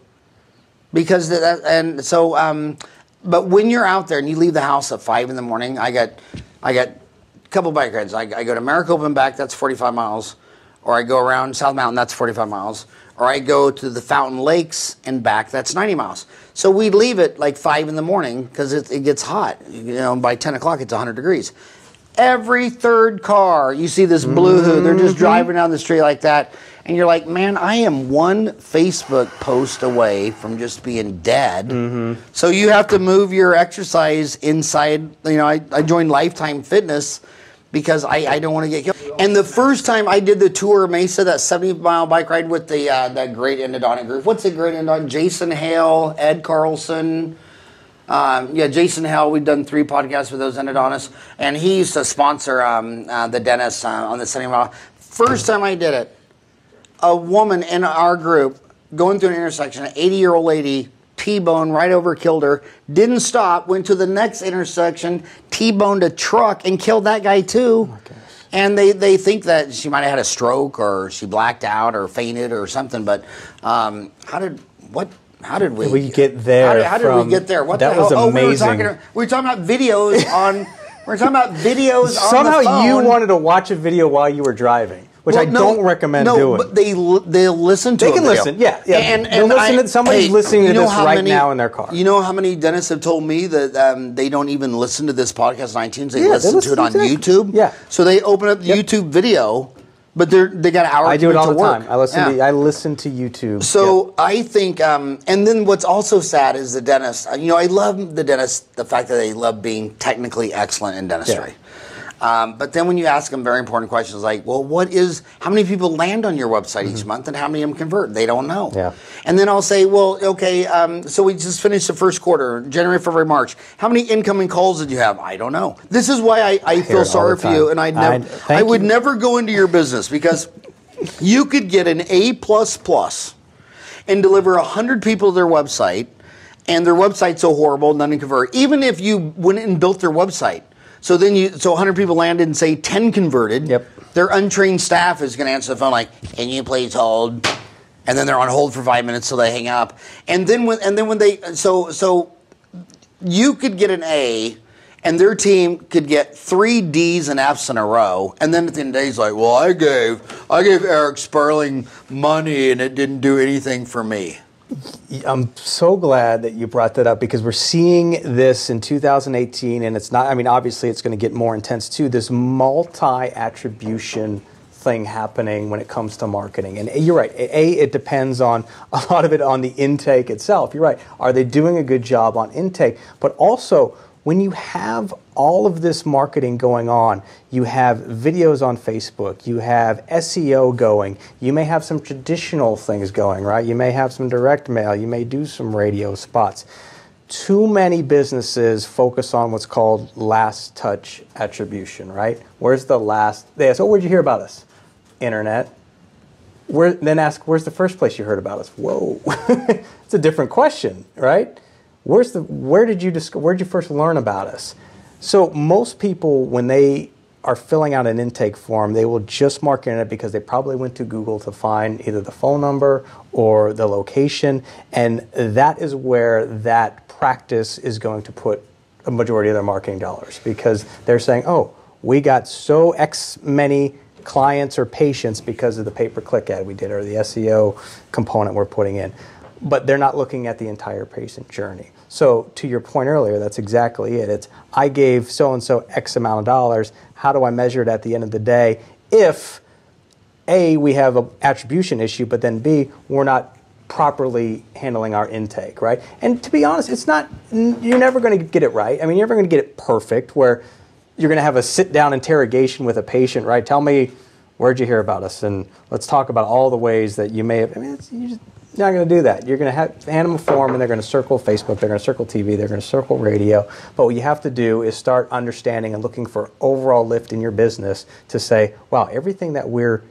Because that, and so um, but when you're out there and you leave the house at five in the morning i got i got a couple bike rides. I, I go to maricopa and back that's 45 miles. Or i go around south mountain that's 45 miles. Or i go to the fountain lakes and back that's 90 miles so we leave at like five in the morning because it, it gets hot. You know by 10 o'clock it's 100 degrees. Every third car you see this blue hood they're just mm-hmm. driving down the street like that and you're like man i am one facebook post away from just being dead. Mm-hmm. So you have to move your exercise inside you know i, I joined lifetime fitness because I, I don't want to get killed. And the first time I did the tour of Mesa, that 70 mile bike ride with the uh, that great endodontic group. What's the great endodontic? Jason Hale, Ed Carlson, um, yeah, Jason Hale. We've done three podcasts with those endodontists, and he used to sponsor um, uh, the dentist uh, on the 70 mile. First time I did it, a woman in our group going through an intersection, an 80 year old lady, T-bone right over, killed her. Didn't stop, went to the next intersection, T-boned a truck and killed that guy too. and they, they think that she might have had a stroke or she blacked out or fainted or something. But um, how did what? How did we? we get there How did, how did from- we get there? What that the hell? was Oh, we were amazing. talking. We were talking about videos on. we were talking about videos. Somehow you wanted to watch a video while you were driving, which I no, don't recommend no, doing. but they they'll listen to it. They can video. listen, yeah, yeah. And, and listen I- to- somebody's hey, listening to this right many- now in their car. You know how many dentists have told me that um, they don't even listen to this podcast on iTunes. They Yeah, they listen to it on listen to. YouTube. Yeah. So they open up the Yep. YouTube video, but they're they got an hour. I do it all the work. time. I listen Yeah. to I listen to YouTube. So I think, um, and then what's also sad is the dentist. You know, I love the dentist, the fact that they love being technically excellent in dentistry. Um, but then when you ask them very important questions like, well, what is, how many people land on your website each month and how many of them convert? They don't know. Mm-hmm. Yeah. And then I'll say, well, okay, um, so we just finished the first quarter, January, February, March. How many incoming calls did you have? I don't know. This is why I, I hear feel sorry for you and I'd I- never, I would you. never go into your business because you could get an A plus plus and deliver 100 people to their website and their website's so horrible none can convert even if you went and built their website so then you so 100 people landed and say 10 converted Yep. their untrained staff is going to answer the phone like can you please hold and then they're on hold for five minutes so they hang up and then when and then when they so so you could get an A and their team could get three D's and F's in a row, and then at the end of the day, he's like, "Well, I gave I gave Eric Sperling money, and it didn't do anything for me." I'm so glad that you brought that up because we're seeing this in 2018, and it's not. I mean, obviously, it's going to get more intense too. This multi-attribution thing happening when it comes to marketing. And you're right. A, it depends on a lot of it on the intake itself. You're right. Are they doing a good job on intake? But also when you have all of this marketing going on, you have videos on Facebook, you have SEO going, you may have some traditional things going, right? You may have some direct mail, you may do some radio spots. Too many businesses focus on what's called last touch attribution, right? Where's the last? They ask, "Oh, where'd you hear about us?" Internet. Where, then ask, "Where's the first place you heard about us?" Whoa, it's a different question, right? Where's the where did you discover, where did you first learn about us? So most people when they are filling out an intake form, they will just mark in it because they probably went to Google to find either the phone number or the location, and that is where that practice is going to put a majority of their marketing dollars because they're saying, "Oh, we got so X many clients or patients because of the pay-per-click ad we did or the SEO component we're putting in." But they're not looking at the entire patient journey. So to your point earlier, that's exactly it. It's I gave so and so X amount of dollars. How do I measure it at the end of the day? If A, we have an attribution issue, but then B, we're not properly handling our intake, right? And to be honest, it's not, you're never going to get it right. I mean, you're never going to get it perfect where you're going to have a sit down interrogation with a patient, right? Tell me, where'd you hear about us? And let's talk about all the ways that you may have, I mean, you just, not going to do that. You're going to have, animal form and they're going to circle Facebook, they're going to circle TV, they're going to circle radio. But what you have to do is start understanding and looking for overall lift in your business to say, wow, everything that we're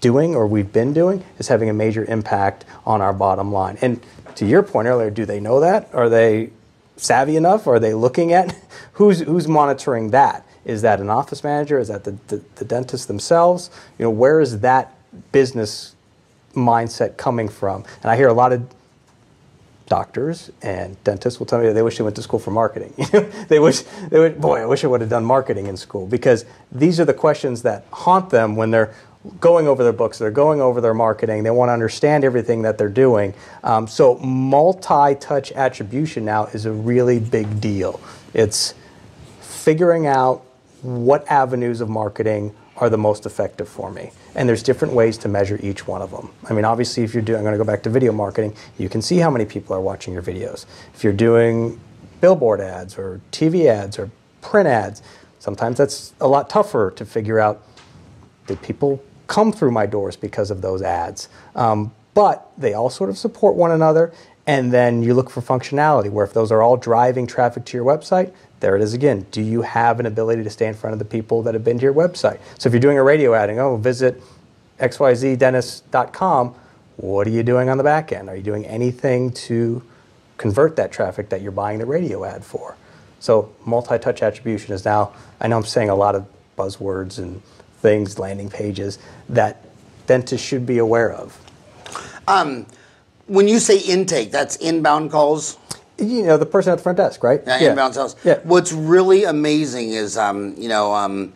doing or we've been doing is having a major impact on our bottom line. And to your point earlier, do they know that? Are they savvy enough? Are they looking at who's who's monitoring that? Is that an office manager? Is that the, the, the dentist themselves? You know, where is that business mindset coming from? And I hear a lot of doctors and dentists will tell me they wish they went to school for marketing. they wish they would boy, I wish I would have done marketing in school because these are the questions that haunt them when they're going over their books, they're going over their marketing, they want to understand everything that they're doing. Um, so multi-touch attribution now is a really big deal. It's figuring out what avenues of marketing are the most effective for me. And there's different ways to measure each one of them. I mean, obviously, if you're doing, I'm going to go back to video marketing, you can see how many people are watching your videos. If you're doing billboard ads or TV ads or print ads, sometimes that's a lot tougher to figure out did people come through my doors because of those ads? Um, but they all sort of support one another. And then you look for functionality, where if those are all driving traffic to your website, there it is again. Do you have an ability to stay in front of the people that have been to your website? So if you're doing a radio adding, oh, visit xyzdentist.com, what are you doing on the back end? Are you doing anything to convert that traffic that you're buying the radio ad for? So multi-touch attribution is now, I know I'm saying a lot of buzzwords and things, landing pages, that dentists should be aware of. Um, when you say intake, that's inbound calls? You know the person at the front desk, right? Yeah, yeah. inbound sales. Yeah. What's really amazing is, um, you know, um,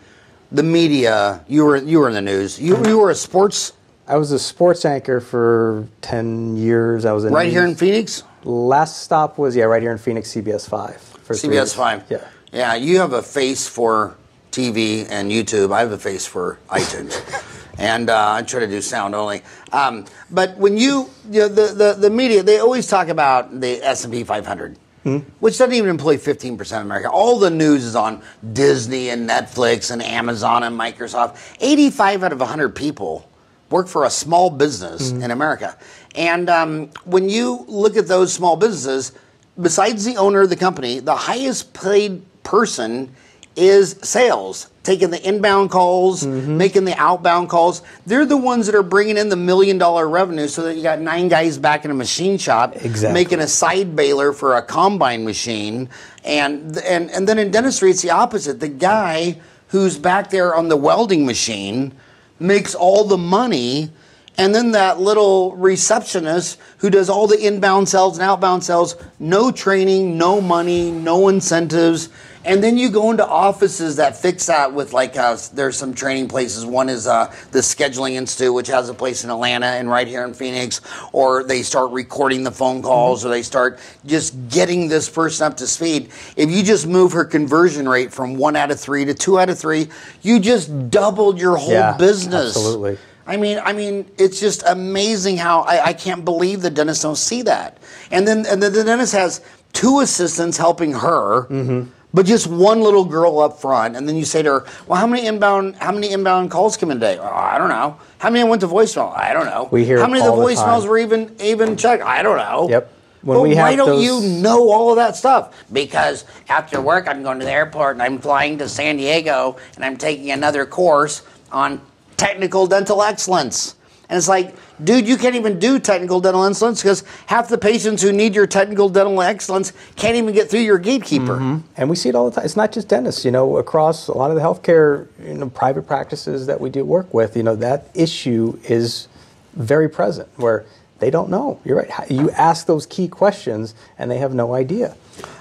the media. You were you were in the news. You you were a sports. I was a sports anchor for ten years. I was in right here in Phoenix. Last stop was yeah, right here in Phoenix, CBS Five. For CBS Five. Yeah. Yeah, you have a face for TV and YouTube. I have a face for iTunes. and uh, I try to do sound only. Um, but when you, you know, the, the, the media, they always talk about the S&P 500. Mm-hmm. Which doesn't even employ 15% of America. All the news is on Disney and Netflix and Amazon and Microsoft. 85 out of 100 people work for a small business mm-hmm. in America. And um, when you look at those small businesses, besides the owner of the company, the highest paid person is sales, taking the inbound calls, mm-hmm. making the outbound calls. They're the ones that are bringing in the million dollar revenue so that you got nine guys back in a machine shop exactly. making a side baler for a combine machine. And, and, and then in dentistry, it's the opposite. The guy who's back there on the welding machine makes all the money. And then that little receptionist who does all the inbound sales and outbound sales, no training, no money, no incentives And then you go into offices that fix that with like uh, there's some training places. One is uh, the Scheduling Institute, which has a place in Atlanta and right here in Phoenix. Or they start recording the phone calls, mm-hmm. or they start just getting this person up to speed. If you just move her conversion rate from one out of three to two out of three, you just doubled your whole yeah, business. Absolutely. I mean, I mean, it's just amazing how I, I can't believe the dentists don't see that. And then, and then the dentist has two assistants helping her. Mm-hmm but just one little girl up front, and then you say to her, "Well, how many inbound how many inbound calls come in a day? Oh, I don't know. How many went to voicemail? I don't know. We hear how many of the voicemails the were even even checked? I don't know. Yep. When but why don't those... you know all of that stuff? Because after work, I'm going to the airport and I'm flying to San Diego and I'm taking another course on technical dental excellence. And it's like, dude, you can't even do technical dental excellence because half the patients who need your technical dental excellence can't even get through your gatekeeper. Mm-hmm. And we see it all the time. It's not just dentists, you know, across a lot of the healthcare, you know, private practices that we do work with, you know, that issue is very present where they don't know. You're right. You ask those key questions and they have no idea.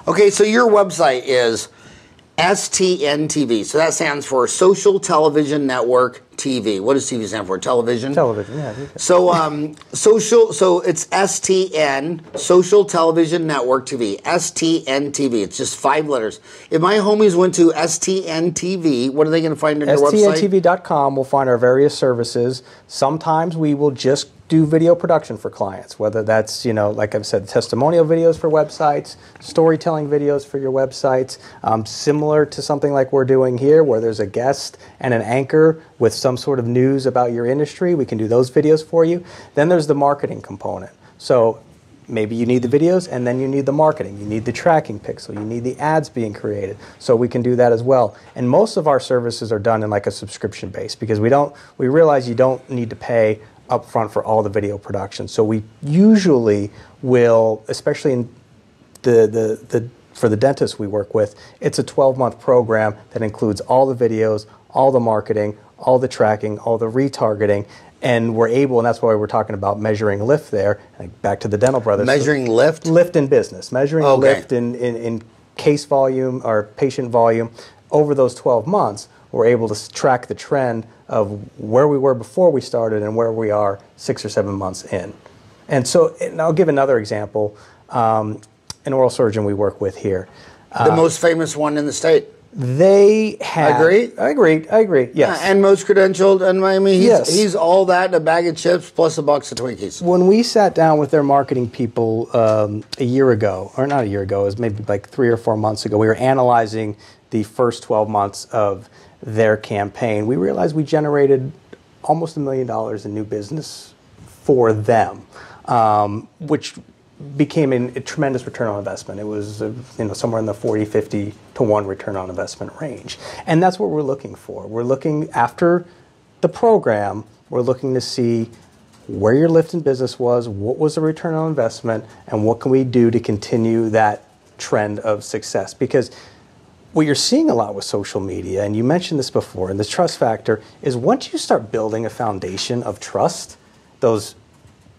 Okay, so your website is STNTV. So that stands for Social Television Network TV. What does TV stand for? Television. Television. Yeah. So um, social. So it's STN Social Television Network TV. STN TV. It's just five letters. If my homies went to STN TV, what are they going to find on your website? STNTV.com will find our various services. Sometimes we will just do video production for clients, whether that's, you know, like I've said, testimonial videos for websites, storytelling videos for your websites, um, similar to something like we're doing here, where there's a guest and an anchor with some sort of news about your industry. We can do those videos for you. Then there's the marketing component. So maybe you need the videos and then you need the marketing you need the tracking pixel you need the ads being created so we can do that as well and most of our services are done in like a subscription base because we don't we realize you don't need to pay upfront for all the video production. So we usually will, especially in the, the, the for the dentists we work with, it's a 12 month program that includes all the videos, all the marketing, all the tracking, all the retargeting, and we're able, and that's why we're talking about measuring lift there. Back to the dental brothers. Measuring so, lift? Lift in business, measuring okay. lift in, in, in case volume or patient volume over those 12 months. We're able to track the trend of where we were before we started and where we are six or seven months in. And so, and I'll give another example. Um, an oral surgeon we work with here. The uh, most famous one in the state. They have. I agree. I agree. I agree. Yes. Uh, and most credentialed. And I mean, he's, yes. he's all that a bag of chips plus a box of Twinkies. When we sat down with their marketing people um, a year ago, or not a year ago, it was maybe like three or four months ago, we were analyzing the first 12 months of their campaign, we realized we generated almost a million dollars in new business for them, um, which became a, a, tremendous return on investment. It was uh, you know somewhere in the 40, 50 to 1 return on investment range. And that's what we're looking for. We're looking after the program, we're looking to see where your lift in business was, what was the return on investment, and what can we do to continue that trend of success because what you're seeing a lot with social media, and you mentioned this before, and the trust factor is once you start building a foundation of trust, those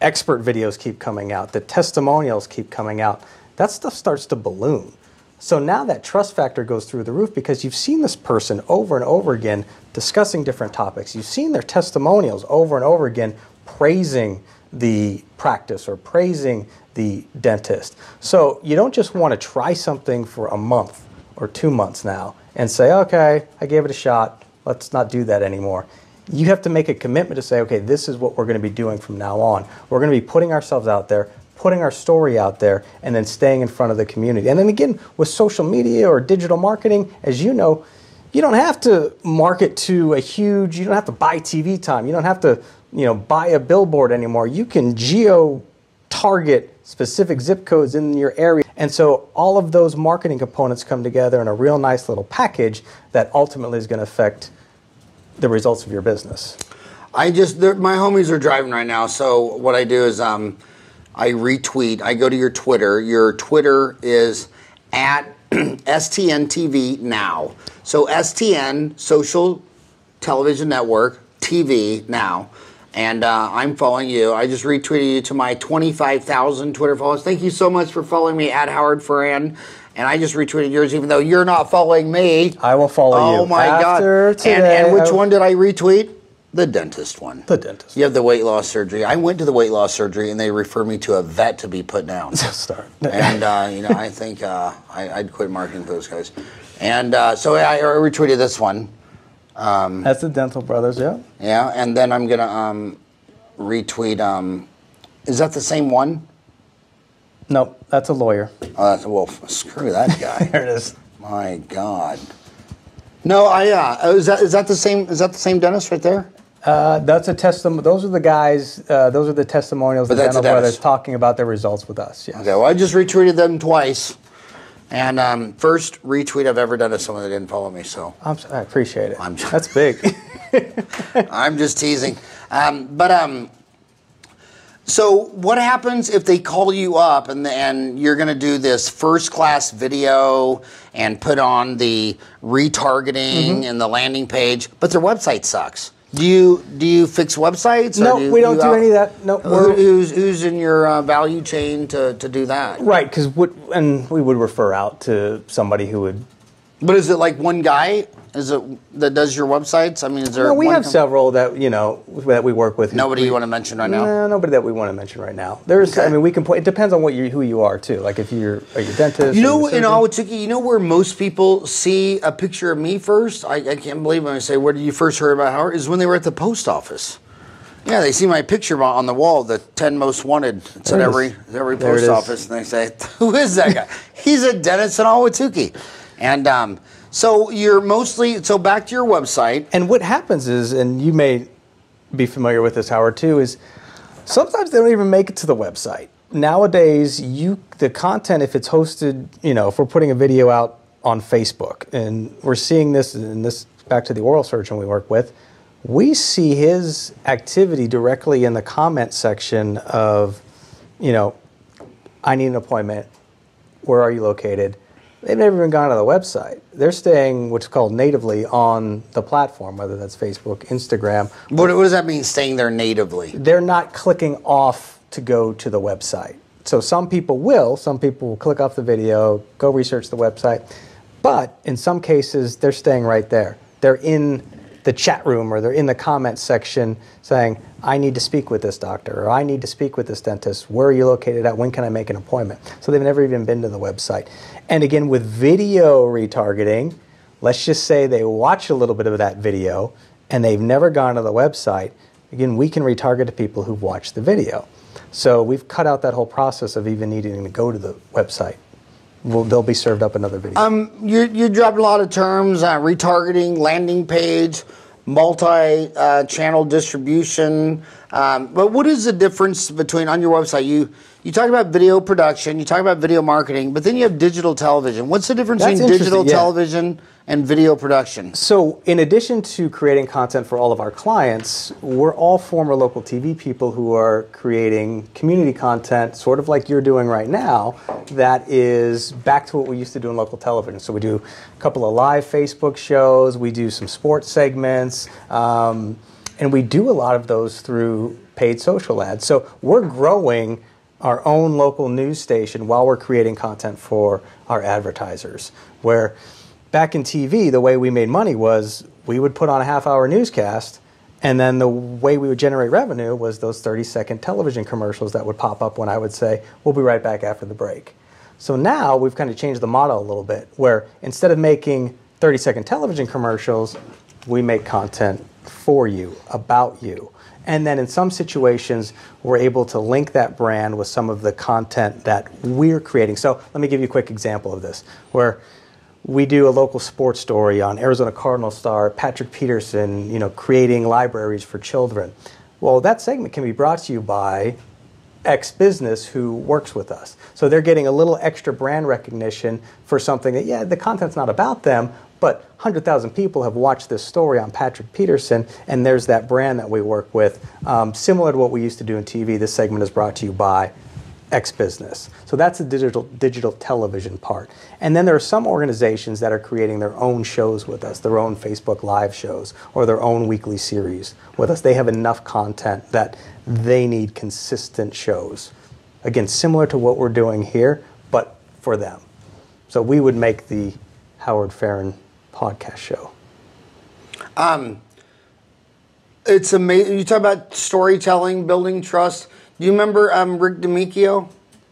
expert videos keep coming out, the testimonials keep coming out, that stuff starts to balloon. So now that trust factor goes through the roof because you've seen this person over and over again discussing different topics. You've seen their testimonials over and over again praising the practice or praising the dentist. So you don't just want to try something for a month or two months now and say, okay, I gave it a shot. Let's not do that anymore. You have to make a commitment to say, okay, this is what we're going to be doing from now on. We're going to be putting ourselves out there, putting our story out there, and then staying in front of the community. And then again, with social media or digital marketing, as you know, you don't have to market to a huge, you don't have to buy TV time. You don't have to, you know, buy a billboard anymore. You can geo target specific zip codes in your area. And so all of those marketing components come together in a real nice little package that ultimately is going to affect the results of your business. I just, my homies are driving right now. So what I do is um, I retweet. I go to your Twitter. Your Twitter is at STN TV Now. So STN, Social Television Network, TV Now and uh, I'm following you. I just retweeted you to my 25,000 Twitter followers. Thank you so much for following me at Howard Farran. and I just retweeted yours, even though you're not following me. I will follow you. Oh my After god! and, today, and which one did I retweet? The dentist one. The dentist. You have the weight loss surgery. I went to the weight loss surgery, and they referred me to a vet to be put down. Start. and uh, you know, I think uh, I, I'd quit marketing for those guys. And uh, so I, I retweeted this one. That's the Dental Brothers, yeah. Yeah, and then I'm gonna um, retweet. Um, is that the same one? Nope, that's a lawyer. Oh, that's, well, screw that guy. There it is. My God. No, I uh, is that is that the same? Is that the same dentist right there? Uh, that's a testimony. Those are the guys. Uh, those are the testimonials. But the that's Dental Brothers talking about their results with us. Yes. Okay, well, I just retweeted them twice, and um, first retweet I've ever done to someone that didn't follow me. So I'm, I appreciate it. I'm- that's big. I'm just teasing. Um, but um, so what happens if they call you up and and you're going to do this first class video and put on the retargeting and the landing page, but their website sucks? Do you do you fix websites? no, we don't do out- any of that. No, Who- Who's, who's in your uh, value chain to, to do that? right. Because and we would refer out to somebody who would. But is it like one guy? Is it that does your websites? I mean, is there? No, we have com- several that you know that we work with. Nobody you want to mention right now? No, nobody that we want to mention right now. There's, I mean, we can. Play, it depends on what you, who you are too. Like if you're, are you a dentist? You know, in? Ahwatukee, you know where most people see a picture of me first? I, I can't believe when I say, where did you first hear about Howard? Is when they were at the post office. Yeah, they see my picture on the wall, the 10 most wanted. It's There at every, is. every There post office. And they say, who is that guy? He's a dentist in Ahwatukee. And um, so you're mostly, so back to your website. And what happens is, and you may be familiar with this, Howard, too, is sometimes they don't even make it to the website. Nowadays, you the content, if it's hosted, you know, if we're putting a video out on Facebook, and we're seeing this, and this back to the oral surgeon we work with, we see his activity directly in the comment section of, you know, I need an appointment. Where are you located? They've never even gone to the website. They're staying what's called natively on the platform, whether that's Facebook, Instagram. What, what does that mean, staying there natively? They're not clicking off to go to the website. So some people will, some people will click off the video, go research the website, but in some cases they're staying right there. They're in the chat room or they're in the comments section saying, I need to speak with this doctor or I need to speak with this dentist. Where are you located at? When can I make an appointment? So they've never even been to the website. And again, with video retargeting, let's just say they watch a little bit of that video and they've never gone to the website. Again, we can retarget to people who've watched the video. So we've cut out that whole process of even needing to go to the website. Well, they'll be served up another video. Um, you you dropped a lot of terms: uh, retargeting, landing page, multi-channel distribution. Um, but what is the difference between on your website? You you talk about video production, you talk about video marketing, but then you have digital television. What's the difference That's between digital yeah. television and video production? So, in addition to creating content for all of our clients, we're all former local TV people who are creating community content, sort of like you're doing right now, that is back to what we used to do in local television. So, we do a couple of live Facebook shows, we do some sports segments, um, and we do a lot of those through paid social ads. So, we're growing our own local news station while we're creating content for our advertisers. Where back in TV, the way we made money was we would put on a half hour newscast, and then the way we would generate revenue was those 30 second television commercials that would pop up when I would say, We'll be right back after the break. So now we've kind of changed the model a little bit, where instead of making 30 second television commercials, we make content for you, about you. And then in some situations, we're able to link that brand with some of the content that we're creating. So let me give you a quick example of this, where we do a local sports story on Arizona Cardinal star Patrick Peterson, you know, creating libraries for children. Well, that segment can be brought to you by X business who works with us. So they're getting a little extra brand recognition for something that, yeah, the content's not about them, but 100,000 people have watched this story on Patrick Peterson, and there's that brand that we work with. Um, similar to what we used to do in TV, this segment is brought to you by X business. So that's the digital digital television part. And then there are some organizations that are creating their own shows with us, their own Facebook live shows or their own weekly series with us. They have enough content that they need consistent shows. Again, similar to what we're doing here, but for them. So we would make the Howard Farran podcast show. Um, It's amazing. You talk about storytelling, building trust. Do you remember um, Rick D'Amico?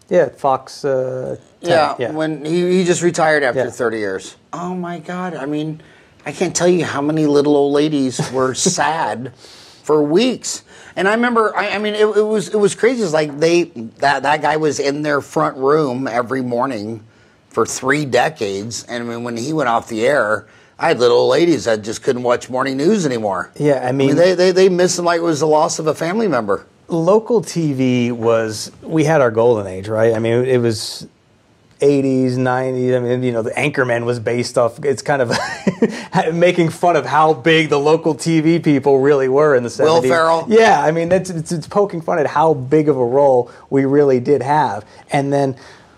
Yeah, Fox. Uh, 10, Yeah, yeah. when he, he just retired after Yeah. 30 years. Oh my God. I mean, I can't tell you how many little old ladies were sad for weeks. And I remember, I, I mean, it, it was it was crazy. It's like they that that guy was in their front room every morning for three decades. And I mean, when he went off the air, I had little old ladies that just couldn't watch morning news anymore. Yeah, I mean- they, they they missed him like it was the loss of a family member. Local TV was we had our golden age, right? I mean, it was 80s, 90s. I mean, you know, the Anchorman was based off. It's kind of making fun of how big the local TV people really were in the 70s. Will Ferrell? Yeah, I mean, it's, it's, it's poking fun at how big of a role we really did have. And then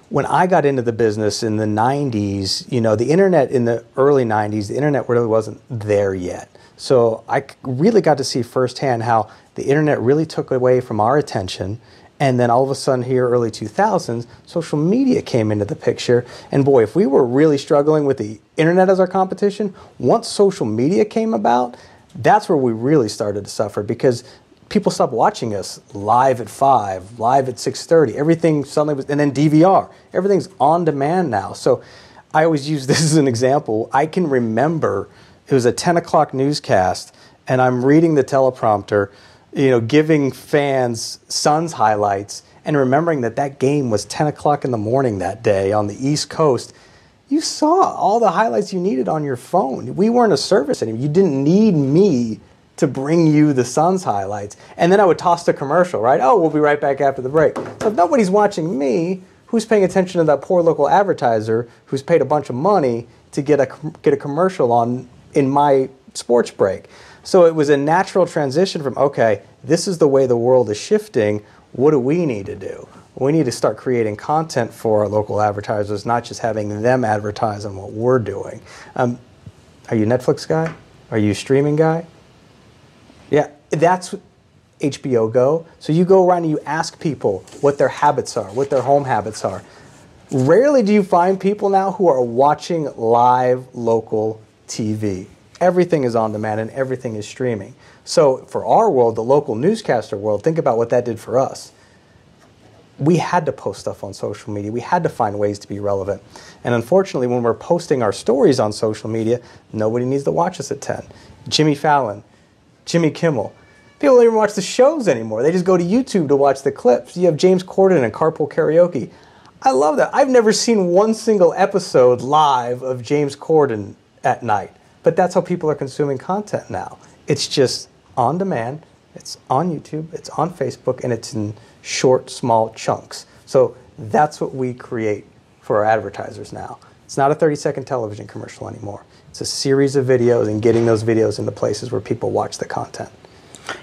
when I got into the business in the 90s, you know, the internet in the early 90s, the internet really wasn't there yet. So I really got to see firsthand how the internet really took away from our attention. And then all of a sudden, here, early 2000s, social media came into the picture. And boy, if we were really struggling with the internet as our competition, once social media came about, that's where we really started to suffer because people stopped watching us live at 5 live at 6.30 everything suddenly was and then dvr everything's on demand now so i always use this as an example i can remember it was a 10 o'clock newscast and i'm reading the teleprompter you know giving fans suns highlights and remembering that that game was 10 o'clock in the morning that day on the east coast you saw all the highlights you needed on your phone. We weren't a service anymore. You didn't need me to bring you the Suns highlights. And then I would toss the commercial, right? Oh, we'll be right back after the break. So if nobody's watching me, who's paying attention to that poor local advertiser who's paid a bunch of money to get a get a commercial on in my sports break? So it was a natural transition from okay, this is the way the world is shifting. What do we need to do? We need to start creating content for our local advertisers, not just having them advertise on what we're doing. Um, are you Netflix guy? Are you streaming guy? Yeah, that's HBO Go. So you go around and you ask people what their habits are, what their home habits are. Rarely do you find people now who are watching live local TV. Everything is on demand and everything is streaming. So for our world, the local newscaster world, think about what that did for us we had to post stuff on social media. We had to find ways to be relevant. And unfortunately, when we're posting our stories on social media, nobody needs to watch us at 10. Jimmy Fallon, Jimmy Kimmel. People don't even watch the shows anymore. They just go to YouTube to watch the clips. You have James Corden and Carpool Karaoke. I love that. I've never seen one single episode live of James Corden at night. But that's how people are consuming content now. It's just on demand, it's on YouTube, it's on Facebook, and it's in short, small chunks. So that's what we create for our advertisers now. It's not a 30 second television commercial anymore. It's a series of videos and getting those videos into places where people watch the content.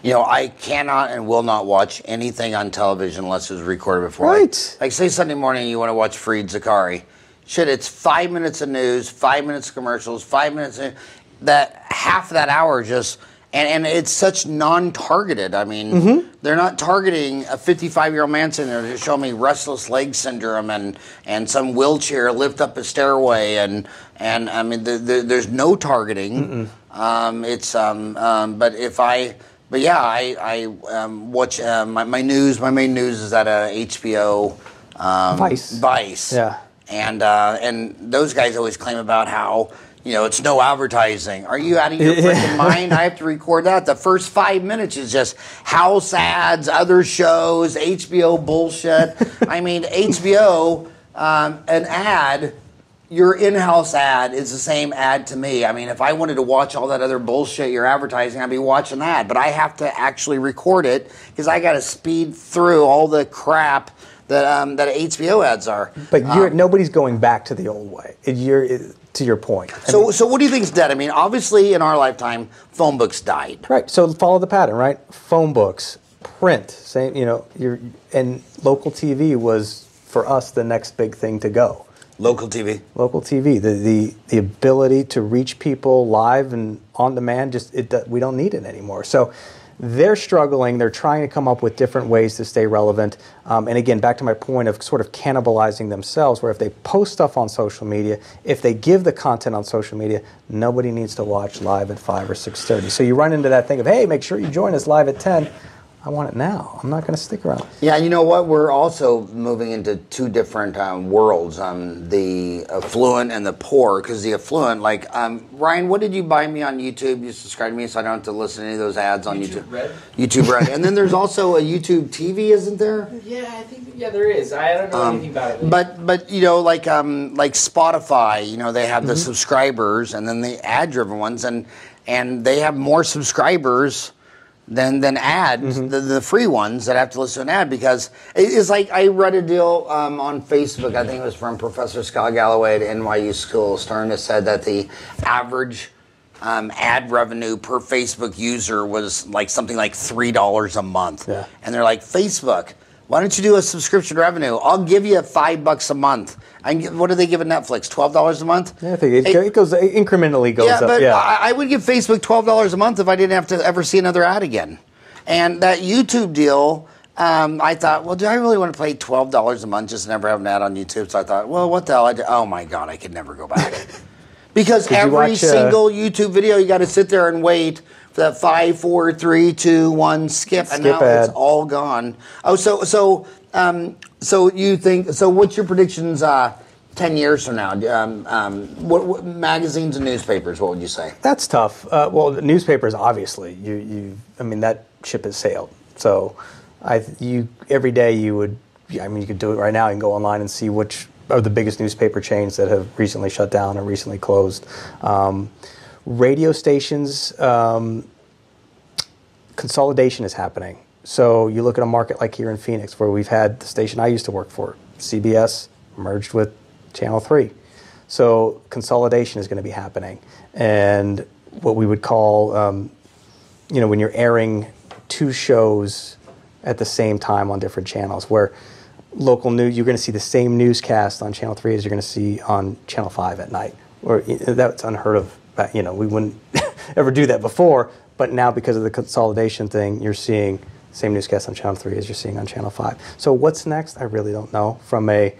You know, I cannot and will not watch anything on television unless it's recorded before. Right. Like, say Sunday morning you want to watch Fareed Zakaria. Shit, it's five minutes of news, five minutes of commercials, five minutes. Of, that half of that hour just. And, and it's such non-targeted. I mean, Mm-hmm. they're not targeting a 55-year-old man sitting there to show me restless leg syndrome and, and some wheelchair lift up a stairway and and I mean, the, the, there's no targeting. Um, it's um, um, but if I but yeah, I, I um, watch uh, my, my news. My main news is at uh, HBO um, Vice. Vice. Yeah. And uh, and those guys always claim about how you know it's no advertising. Are you out of your freaking mind? I have to record that. The first five minutes is just house ads, other shows, HBO bullshit. I mean, HBO um, an ad your in-house ad is the same ad to me. I mean, if I wanted to watch all that other bullshit you're advertising, I'd be watching that. But I have to actually record it because I got to speed through all the crap that um, that HBO ads are. But you're, nobody's going back to the old way. You're, to your point. I So, so what do you think's dead? I mean, obviously, in our lifetime, phone books died. Right. So follow the pattern, right? Phone books, print, same. You know, your and local TV was for us the next big thing to go. Local TV. Local TV, the the the ability to reach people live and on demand, just it we don't need it anymore. So they're struggling. They're trying to come up with different ways to stay relevant. Um, and again, back to my point of sort of cannibalizing themselves, where if they post stuff on social media, if they give the content on social media, nobody needs to watch live at five or six thirty. So you run into that thing of, hey, make sure you join us live at ten. I want it now. I'm not going to stick around. Yeah, you know what? We're also moving into two different um, worlds: um, the affluent and the poor. Because the affluent, like um, Ryan, what did you buy me on YouTube? You subscribe to me, so I don't have to listen to any of those ads on YouTube. YouTube Red. YouTube Red, and then there's also a YouTube TV, isn't there? Yeah, I think yeah there is. I don't know anything about it. But but you know like um like Spotify, you know they have the subscribers and then the ad driven ones and and they have more subscribers than than ads the, the free ones that have to listen to an ad because it's like I read a deal um, on Facebook. I think it was from Professor Scott Galloway at NYU School of Stern that said that the average um, ad revenue per Facebook user was like something like three dollars a month. Yeah. And they're like, Facebook, why don't you do a subscription revenue? I'll give you five bucks a month. Get, what do they give a Netflix? Twelve dollars a month? Yeah, I think it, it goes it incrementally goes yeah, up. but yeah. I, I would give Facebook twelve dollars a month if I didn't have to ever see another ad again. And that YouTube deal, um, I thought, well, do I really want to pay twelve dollars a month just to never have an ad on YouTube? So I thought, well, what the hell? I do? Oh my god, I could never go back. because you every watch, uh, single YouTube video, you got to sit there and wait that five, four, three, two, one skip, and Skip now it's all gone. Oh, so so um, so you think? So what's your predictions? Uh, Ten years from now, um, um, what, what magazines and newspapers? What would you say? That's tough. Uh, well, the newspapers, obviously, you, you, I mean, that ship has sailed. So, I, you, every day you would, I mean, you could do it right now. You can go online and see which are the biggest newspaper chains that have recently shut down or recently closed. Um, radio stations, um, consolidation is happening. So you look at a market like here in Phoenix, where we've had the station I used to work for, CBS, merged with Channel 3. So consolidation is going to be happening. And what we would call, um, you know, when you're airing two shows at the same time on different channels, where local news, you're going to see the same newscast on Channel 3 as you're going to see on Channel 5 at night. Or that's unheard of. You know, we wouldn't ever do that before, but now because of the consolidation thing, you're seeing same newscast on Channel 3 as you're seeing on Channel 5. So what's next? I really don't know. From a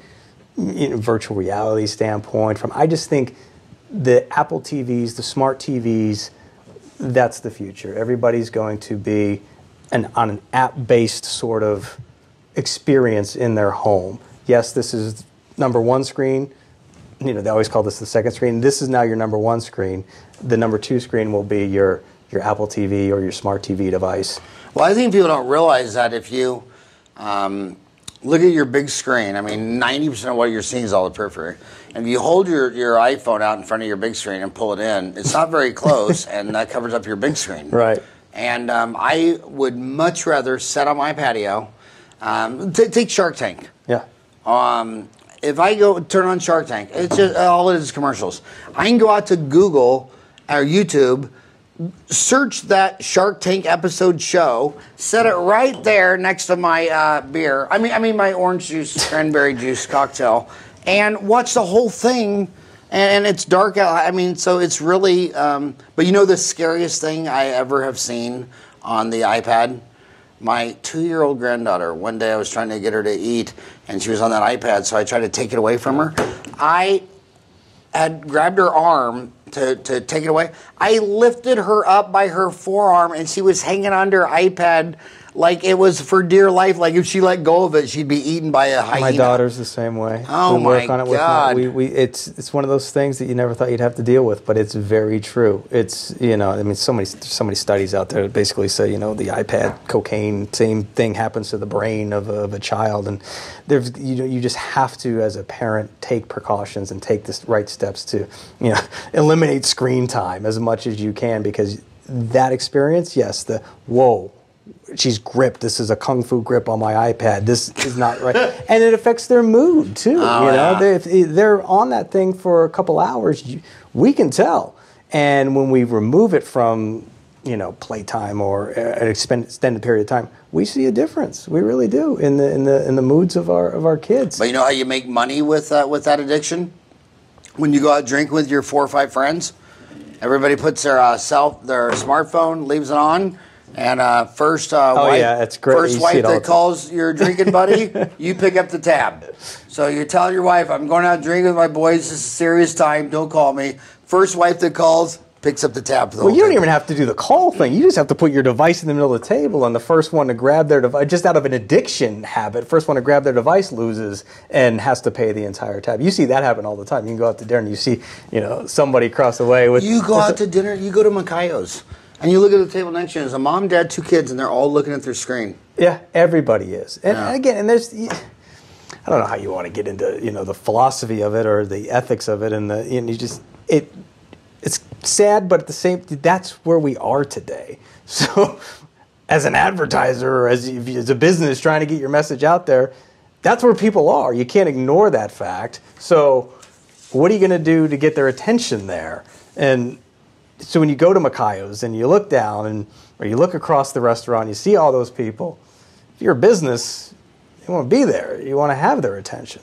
you know, virtual reality standpoint, from I just think the Apple TVs, the smart TVs, that's the future. Everybody's going to be an, on an app-based sort of experience in their home. Yes, this is number one screen. You know, they always call this the second screen. This is now your number one screen. The number two screen will be your your Apple TV or your smart TV device. Well, I think people don't realize that if you um, look at your big screen, I mean, 90% of what you're seeing is all the periphery. And if you hold your, your iPhone out in front of your big screen and pull it in, it's not very close, and that covers up your big screen. Right. And um, I would much rather sit on my patio, um, t- take Shark Tank. Yeah. Um, if I go turn on Shark Tank, it's just all it is commercials. I can go out to Google or YouTube, search that Shark Tank episode show, set it right there next to my uh, beer. I mean, I mean my orange juice, cranberry juice cocktail, and watch the whole thing. And, it's dark out. I mean, so it's really. Um, but you know, the scariest thing I ever have seen on the iPad my two-year-old granddaughter one day i was trying to get her to eat and she was on that ipad so i tried to take it away from her. I had grabbed her arm to, to take it away. I lifted her up by her forearm and she was hanging onto her ipad like it was for dear life like if she let go of it she'd be eaten by a hyena My daughter's the same way. Oh we work my on it with God. we, we, it's it's one of those things that you never thought you'd have to deal with, but it's very true. It's you know, I mean, so many so many studies out there that basically say you know the iPad, cocaine, same thing happens to the brain of a, of a child, and there's you know you just have to as a parent take precautions and take the right steps to you know eliminate screen time as much as you can because that experience, yes, the whoa she's gripped. This is a kung fu grip on my iPad. This is not right, and it affects their mood too. Oh, you know, yeah. they, if they're on that thing for a couple hours, you, we can tell. And when we remove it from, you know, playtime or an extended period of time, we see a difference. We really do in the in the in the moods of our of our kids. but you know how you make money with uh, with that addiction when you go out drink with your four or five friends everybody puts their uh, self their smartphone leaves it on And uh, first, uh, Oh, wife, yeah, it's great. First You wife that calls your drinking buddy, you pick up the tab. So you tell your wife, "I'm going out drinking with my boys. This is a serious time. Don't call me." First wife that calls picks up the tab. For the Well, you don't thing. even have to do the call thing. You just have to put your device in the middle of the table, and the first one to grab their device, just out of an addiction habit, first one to grab their device loses and has to pay the entire tab. You see that happen all the time. You can go out to dinner and you see, you know, somebody across the way with. You go out to dinner, you go to Macayo's, and you look at the table next to you. There's a mom, dad, two kids, and they're all looking at their screen. Yeah, everybody is. And Yeah. again, and there's. I don't know how you want to get into you know the philosophy of it or the ethics of it, and the and you just it. It's sad, but at the same, that's where we are today. So, as an advertiser or as as a business trying to get your message out there, that's where people are. You can't ignore that fact. So, what are you going to do to get their attention there? And so when you go to Macayo's and you look down and or you look across the restaurant, you see all those people. If you're a business, you want to be there. You want to have their attention.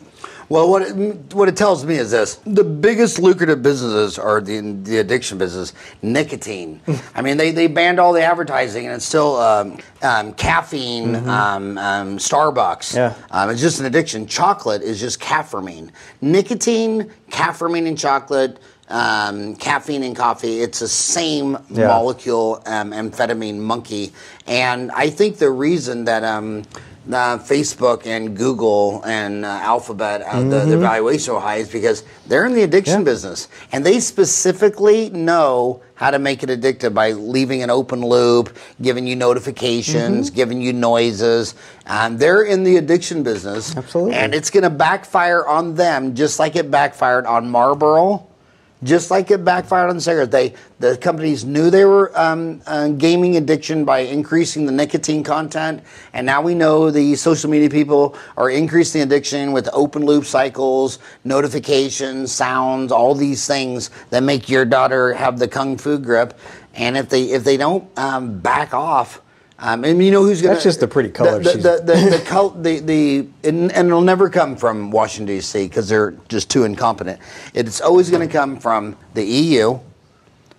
Well, what it, what it tells me is this: the biggest lucrative businesses are the the addiction business, nicotine. I mean, they, they banned all the advertising, and it's still um, um, caffeine, um, um, Starbucks. Yeah. Um, it's just an addiction. Chocolate is just caffeine. Nicotine, caffeine and chocolate, um, caffeine in coffee. It's the same Yeah. molecule, um, amphetamine monkey. And I think the reason that um, uh, Facebook and Google and uh, Alphabet, uh, the, the valuation so high is because they're in the addiction Yeah. business. And they specifically know how to make it addictive by leaving an open loop, giving you notifications, giving you noises. Um, they're in the addiction business. Absolutely. And it's going to backfire on them just like it backfired on Marlboro. Just like it backfired on cigarettes, they the companies knew they were um, uh, gaming addiction by increasing the nicotine content, and now we know the social media people are increasing addiction with open loop cycles, notifications, sounds, all these things that make your daughter have the kung fu grip. And if they if they don't um, back off, um, and you know who's going to. That's just the pretty color The, the, the, the, col- the, the and, and it'll never come from Washington D.C. because they're just too incompetent. It's always going to come from the EU,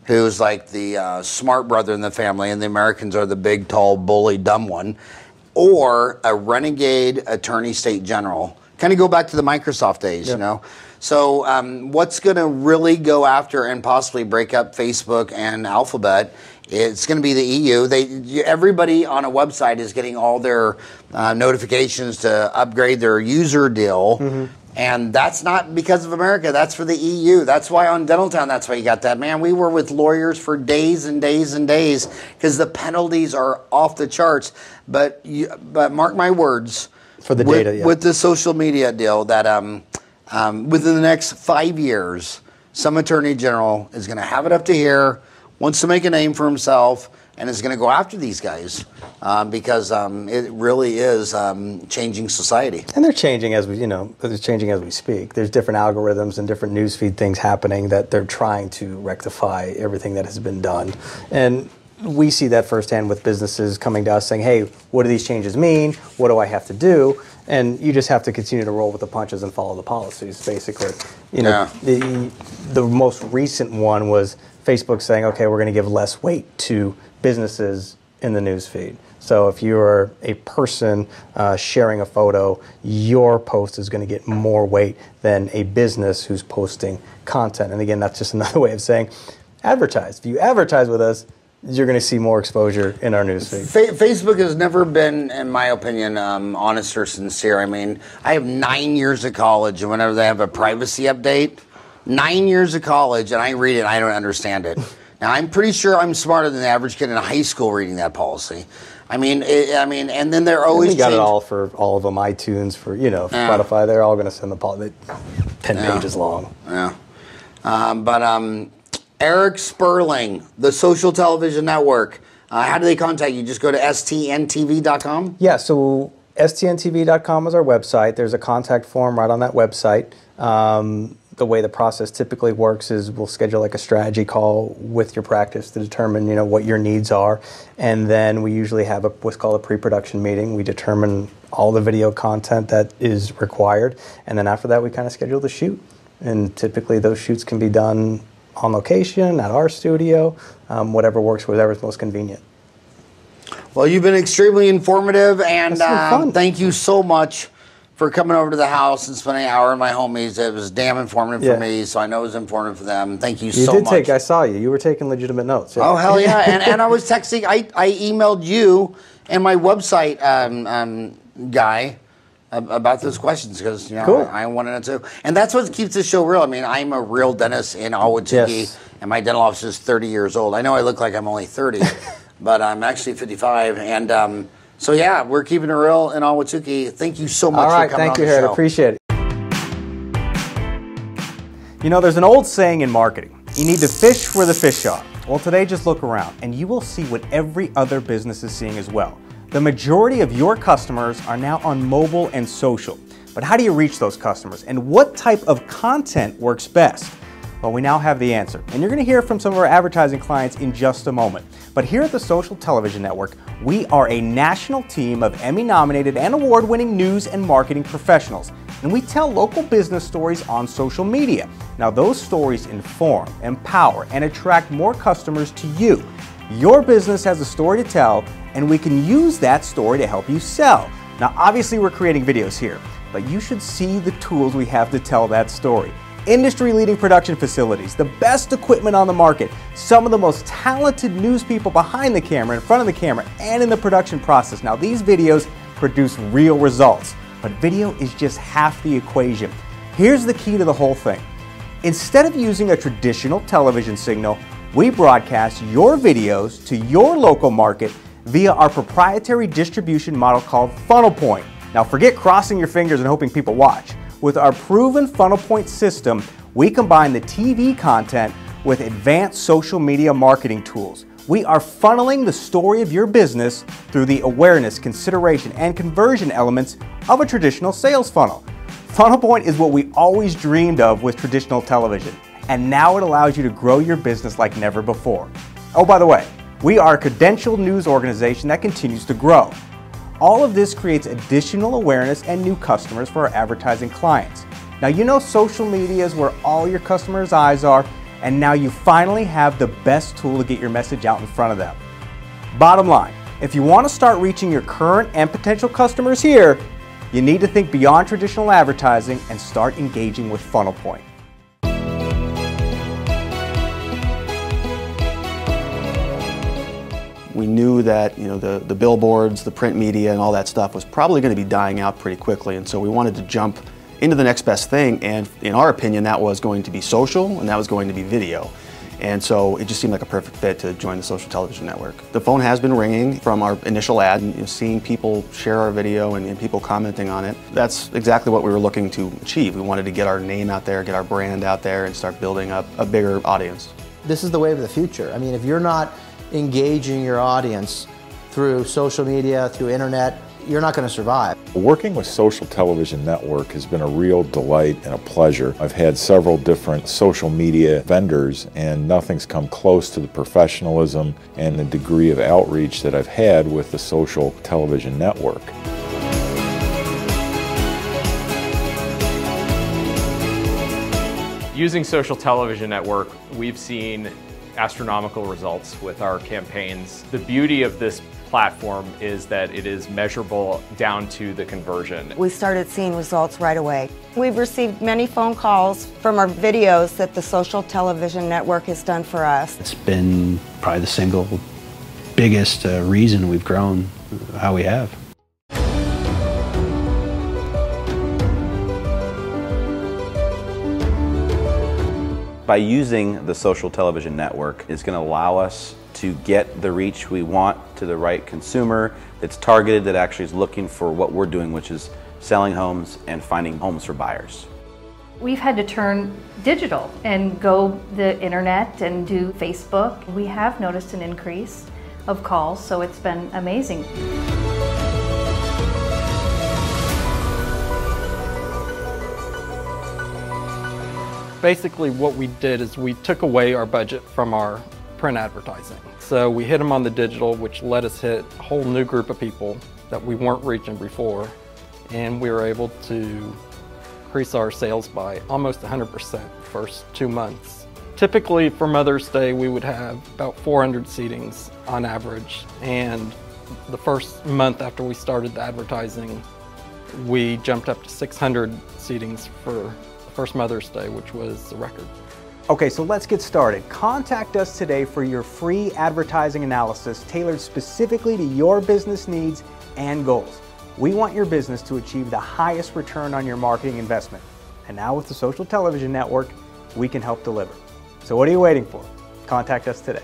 who's like the uh, smart brother in the family, and the Americans are the big, tall, bully, dumb one, or a renegade attorney state general. Kind of go back to the Microsoft days, you know. So, um, what's going to really go after and possibly break up Facebook and Alphabet? It's going to be the EU. They everybody on a website is getting all their uh, notifications to upgrade their user deal. And that's not because of America. That's for the EU. That's why on Dentaltown, that's why you got that. Man, we were with lawyers for days and days and days because the penalties are off the charts. But you, but mark my words. For the with, data, yeah. with the social media deal, that um, um, within the next five years, some attorney general is going to have it up to here, wants to make a name for himself, and is going to go after these guys um, because um, it really is um, changing society. And they're changing as we, you know, they're changing as we speak. There's different algorithms and different newsfeed things happening that they're trying to rectify everything that has been done. And we see that firsthand with businesses coming to us saying, "Hey, what do these changes mean? What do I have to do?" And you just have to continue to roll with the punches and follow the policies, basically. You know, Yeah. the the most recent one was Facebook saying, "Okay, we're going to give less weight to businesses in the newsfeed. So if you're a person uh, sharing a photo, your post is going to get more weight than a business who's posting content. And again, that's just another way of saying advertise. If you advertise with us, you're going to see more exposure in our news feed. Fa- Facebook has never been, in my opinion, um, honest or sincere. I mean, I have nine years of college, and whenever they have a privacy update, nine years of college, and I read it, and I don't understand it. Now, I'm pretty sure I'm smarter than the average kid in high school reading that policy. I mean, it, I mean, and then they're always we got it all for all of them, iTunes, for, you know, Yeah. Spotify. They're all going to send the policy 10 Yeah. pages long. Yeah. Um, but um, Eric Sperling, the Social Television Network. Uh, how do they contact you? Just go to stntv.com. Yeah, so stntv.com is our website. There's a contact form right on that website. Um, the way the process typically works is we'll schedule like a strategy call with your practice to determine you know what your needs are, and then we usually have a, what's called a pre-production meeting. We determine all the video content that is required, and then after that we kind of schedule the shoot. And typically those shoots can be done on location at our studio, um, whatever works, whatever's most convenient. Well, you've been extremely informative, and fun. thank you so much for coming over to the house and spending an hour with my homies. It was damn informative Yeah. for me, so I know it was informative for them. Thank you, You so much. You did take. I saw you. You were taking legitimate notes. yeah. Oh hell yeah! and, and I was texting. I, I emailed you and my website um, um, guy about those questions because you know Cool. I, I wanted to. And that's what keeps the show real. I mean, I'm a real dentist in Ahwatukee, Yes. and my dental office is 30 years old. I know I look like I'm only 30, but I'm actually 55. And um, so yeah, we're keeping it real in Ahwatukee. Thank you so much All right, for coming thank you, Harry. Appreciate it. You know, there's an old saying in marketing you need to fish where the fish are. Well, today just look around and you will see what every other business is seeing as well. The majority of your customers are now on mobile and social. But how do you reach those customers and what type of content works best? Well, we now have the answer, and you're going to hear from some of our advertising clients in just a moment. But here at the Social Television Network, we are a national team of Emmy nominated and award winning news and marketing professionals, and we tell local business stories on social media. Now, those stories inform, empower, and attract more customers to you. Your business has a story to tell, and we can use that story to help you sell. Now, obviously, we're creating videos here, but you should see the tools we have to tell that story industry leading production facilities, the best equipment on the market, some of the most talented news people behind the camera, in front of the camera, and in the production process. Now, these videos produce real results, but video is just half the equation. Here's the key to the whole thing. Instead of using a traditional television signal, we broadcast your videos to your local market via our proprietary distribution model called Funnel Point. Now, forget crossing your fingers and hoping people watch. With our proven Funnel Point system, we combine the TV content with advanced social media marketing tools. We are funneling the story of your business through the awareness, consideration, and conversion elements of a traditional sales funnel. Funnel Point is what we always dreamed of with traditional television, and now it allows you to grow your business like never before. Oh, by the way, we are a credentialed news organization that continues to grow. All of this creates additional awareness and new customers for our advertising clients. Now, you know social media is where all your customers' eyes are, and now you finally have the best tool to get your message out in front of them. Bottom line, if you want to start reaching your current and potential customers here, you need to think beyond traditional advertising and start engaging with Funnel we knew that you know the, the billboards, the print media, and all that stuff was probably going to be dying out pretty quickly, and so we wanted to jump into the next best thing. And in our opinion, that was going to be social, and that was going to be video. And so it just seemed like a perfect fit to join the social television network. The phone has been ringing from our initial ad, and you know, seeing people share our video and, and people commenting on it. That's exactly what we were looking to achieve. We wanted to get our name out there, get our brand out there, and start building up a bigger audience. This is the wave of the future. I mean, if you're not engaging your audience through social media, through internet, you're not going to survive. Working with Social Television Network has been a real delight and a pleasure. I've had several different social media vendors, and nothing's come close to the professionalism and the degree of outreach that I've had with the Social Television Network. Using social television network, we've seen astronomical results with our campaigns. The beauty of this platform is that it is measurable down to the conversion. We started seeing results right away. We've received many phone calls from our videos that the social television network has done for us. It's been probably the single biggest uh, reason we've grown how we have. By using the social television network is going to allow us to get the reach we want to the right consumer that's targeted, that actually is looking for what we're doing, which is selling homes and finding homes for buyers. We've had to turn digital and go the internet and do Facebook. We have noticed an increase of calls, so it's been amazing. Basically, what we did is we took away our budget from our print advertising. So we hit them on the digital, which let us hit a whole new group of people that we weren't reaching before. And we were able to increase our sales by almost 100% first two months. Typically for Mother's Day, we would have about 400 seatings on average. And the first month after we started the advertising, we jumped up to 600 seatings for first Mother's Day, which was the record. Okay, so let's get started. Contact us today for your free advertising analysis tailored specifically to your business needs and goals. We want your business to achieve the highest return on your marketing investment. And now with the Social Television Network, we can help deliver. So what are you waiting for? Contact us today.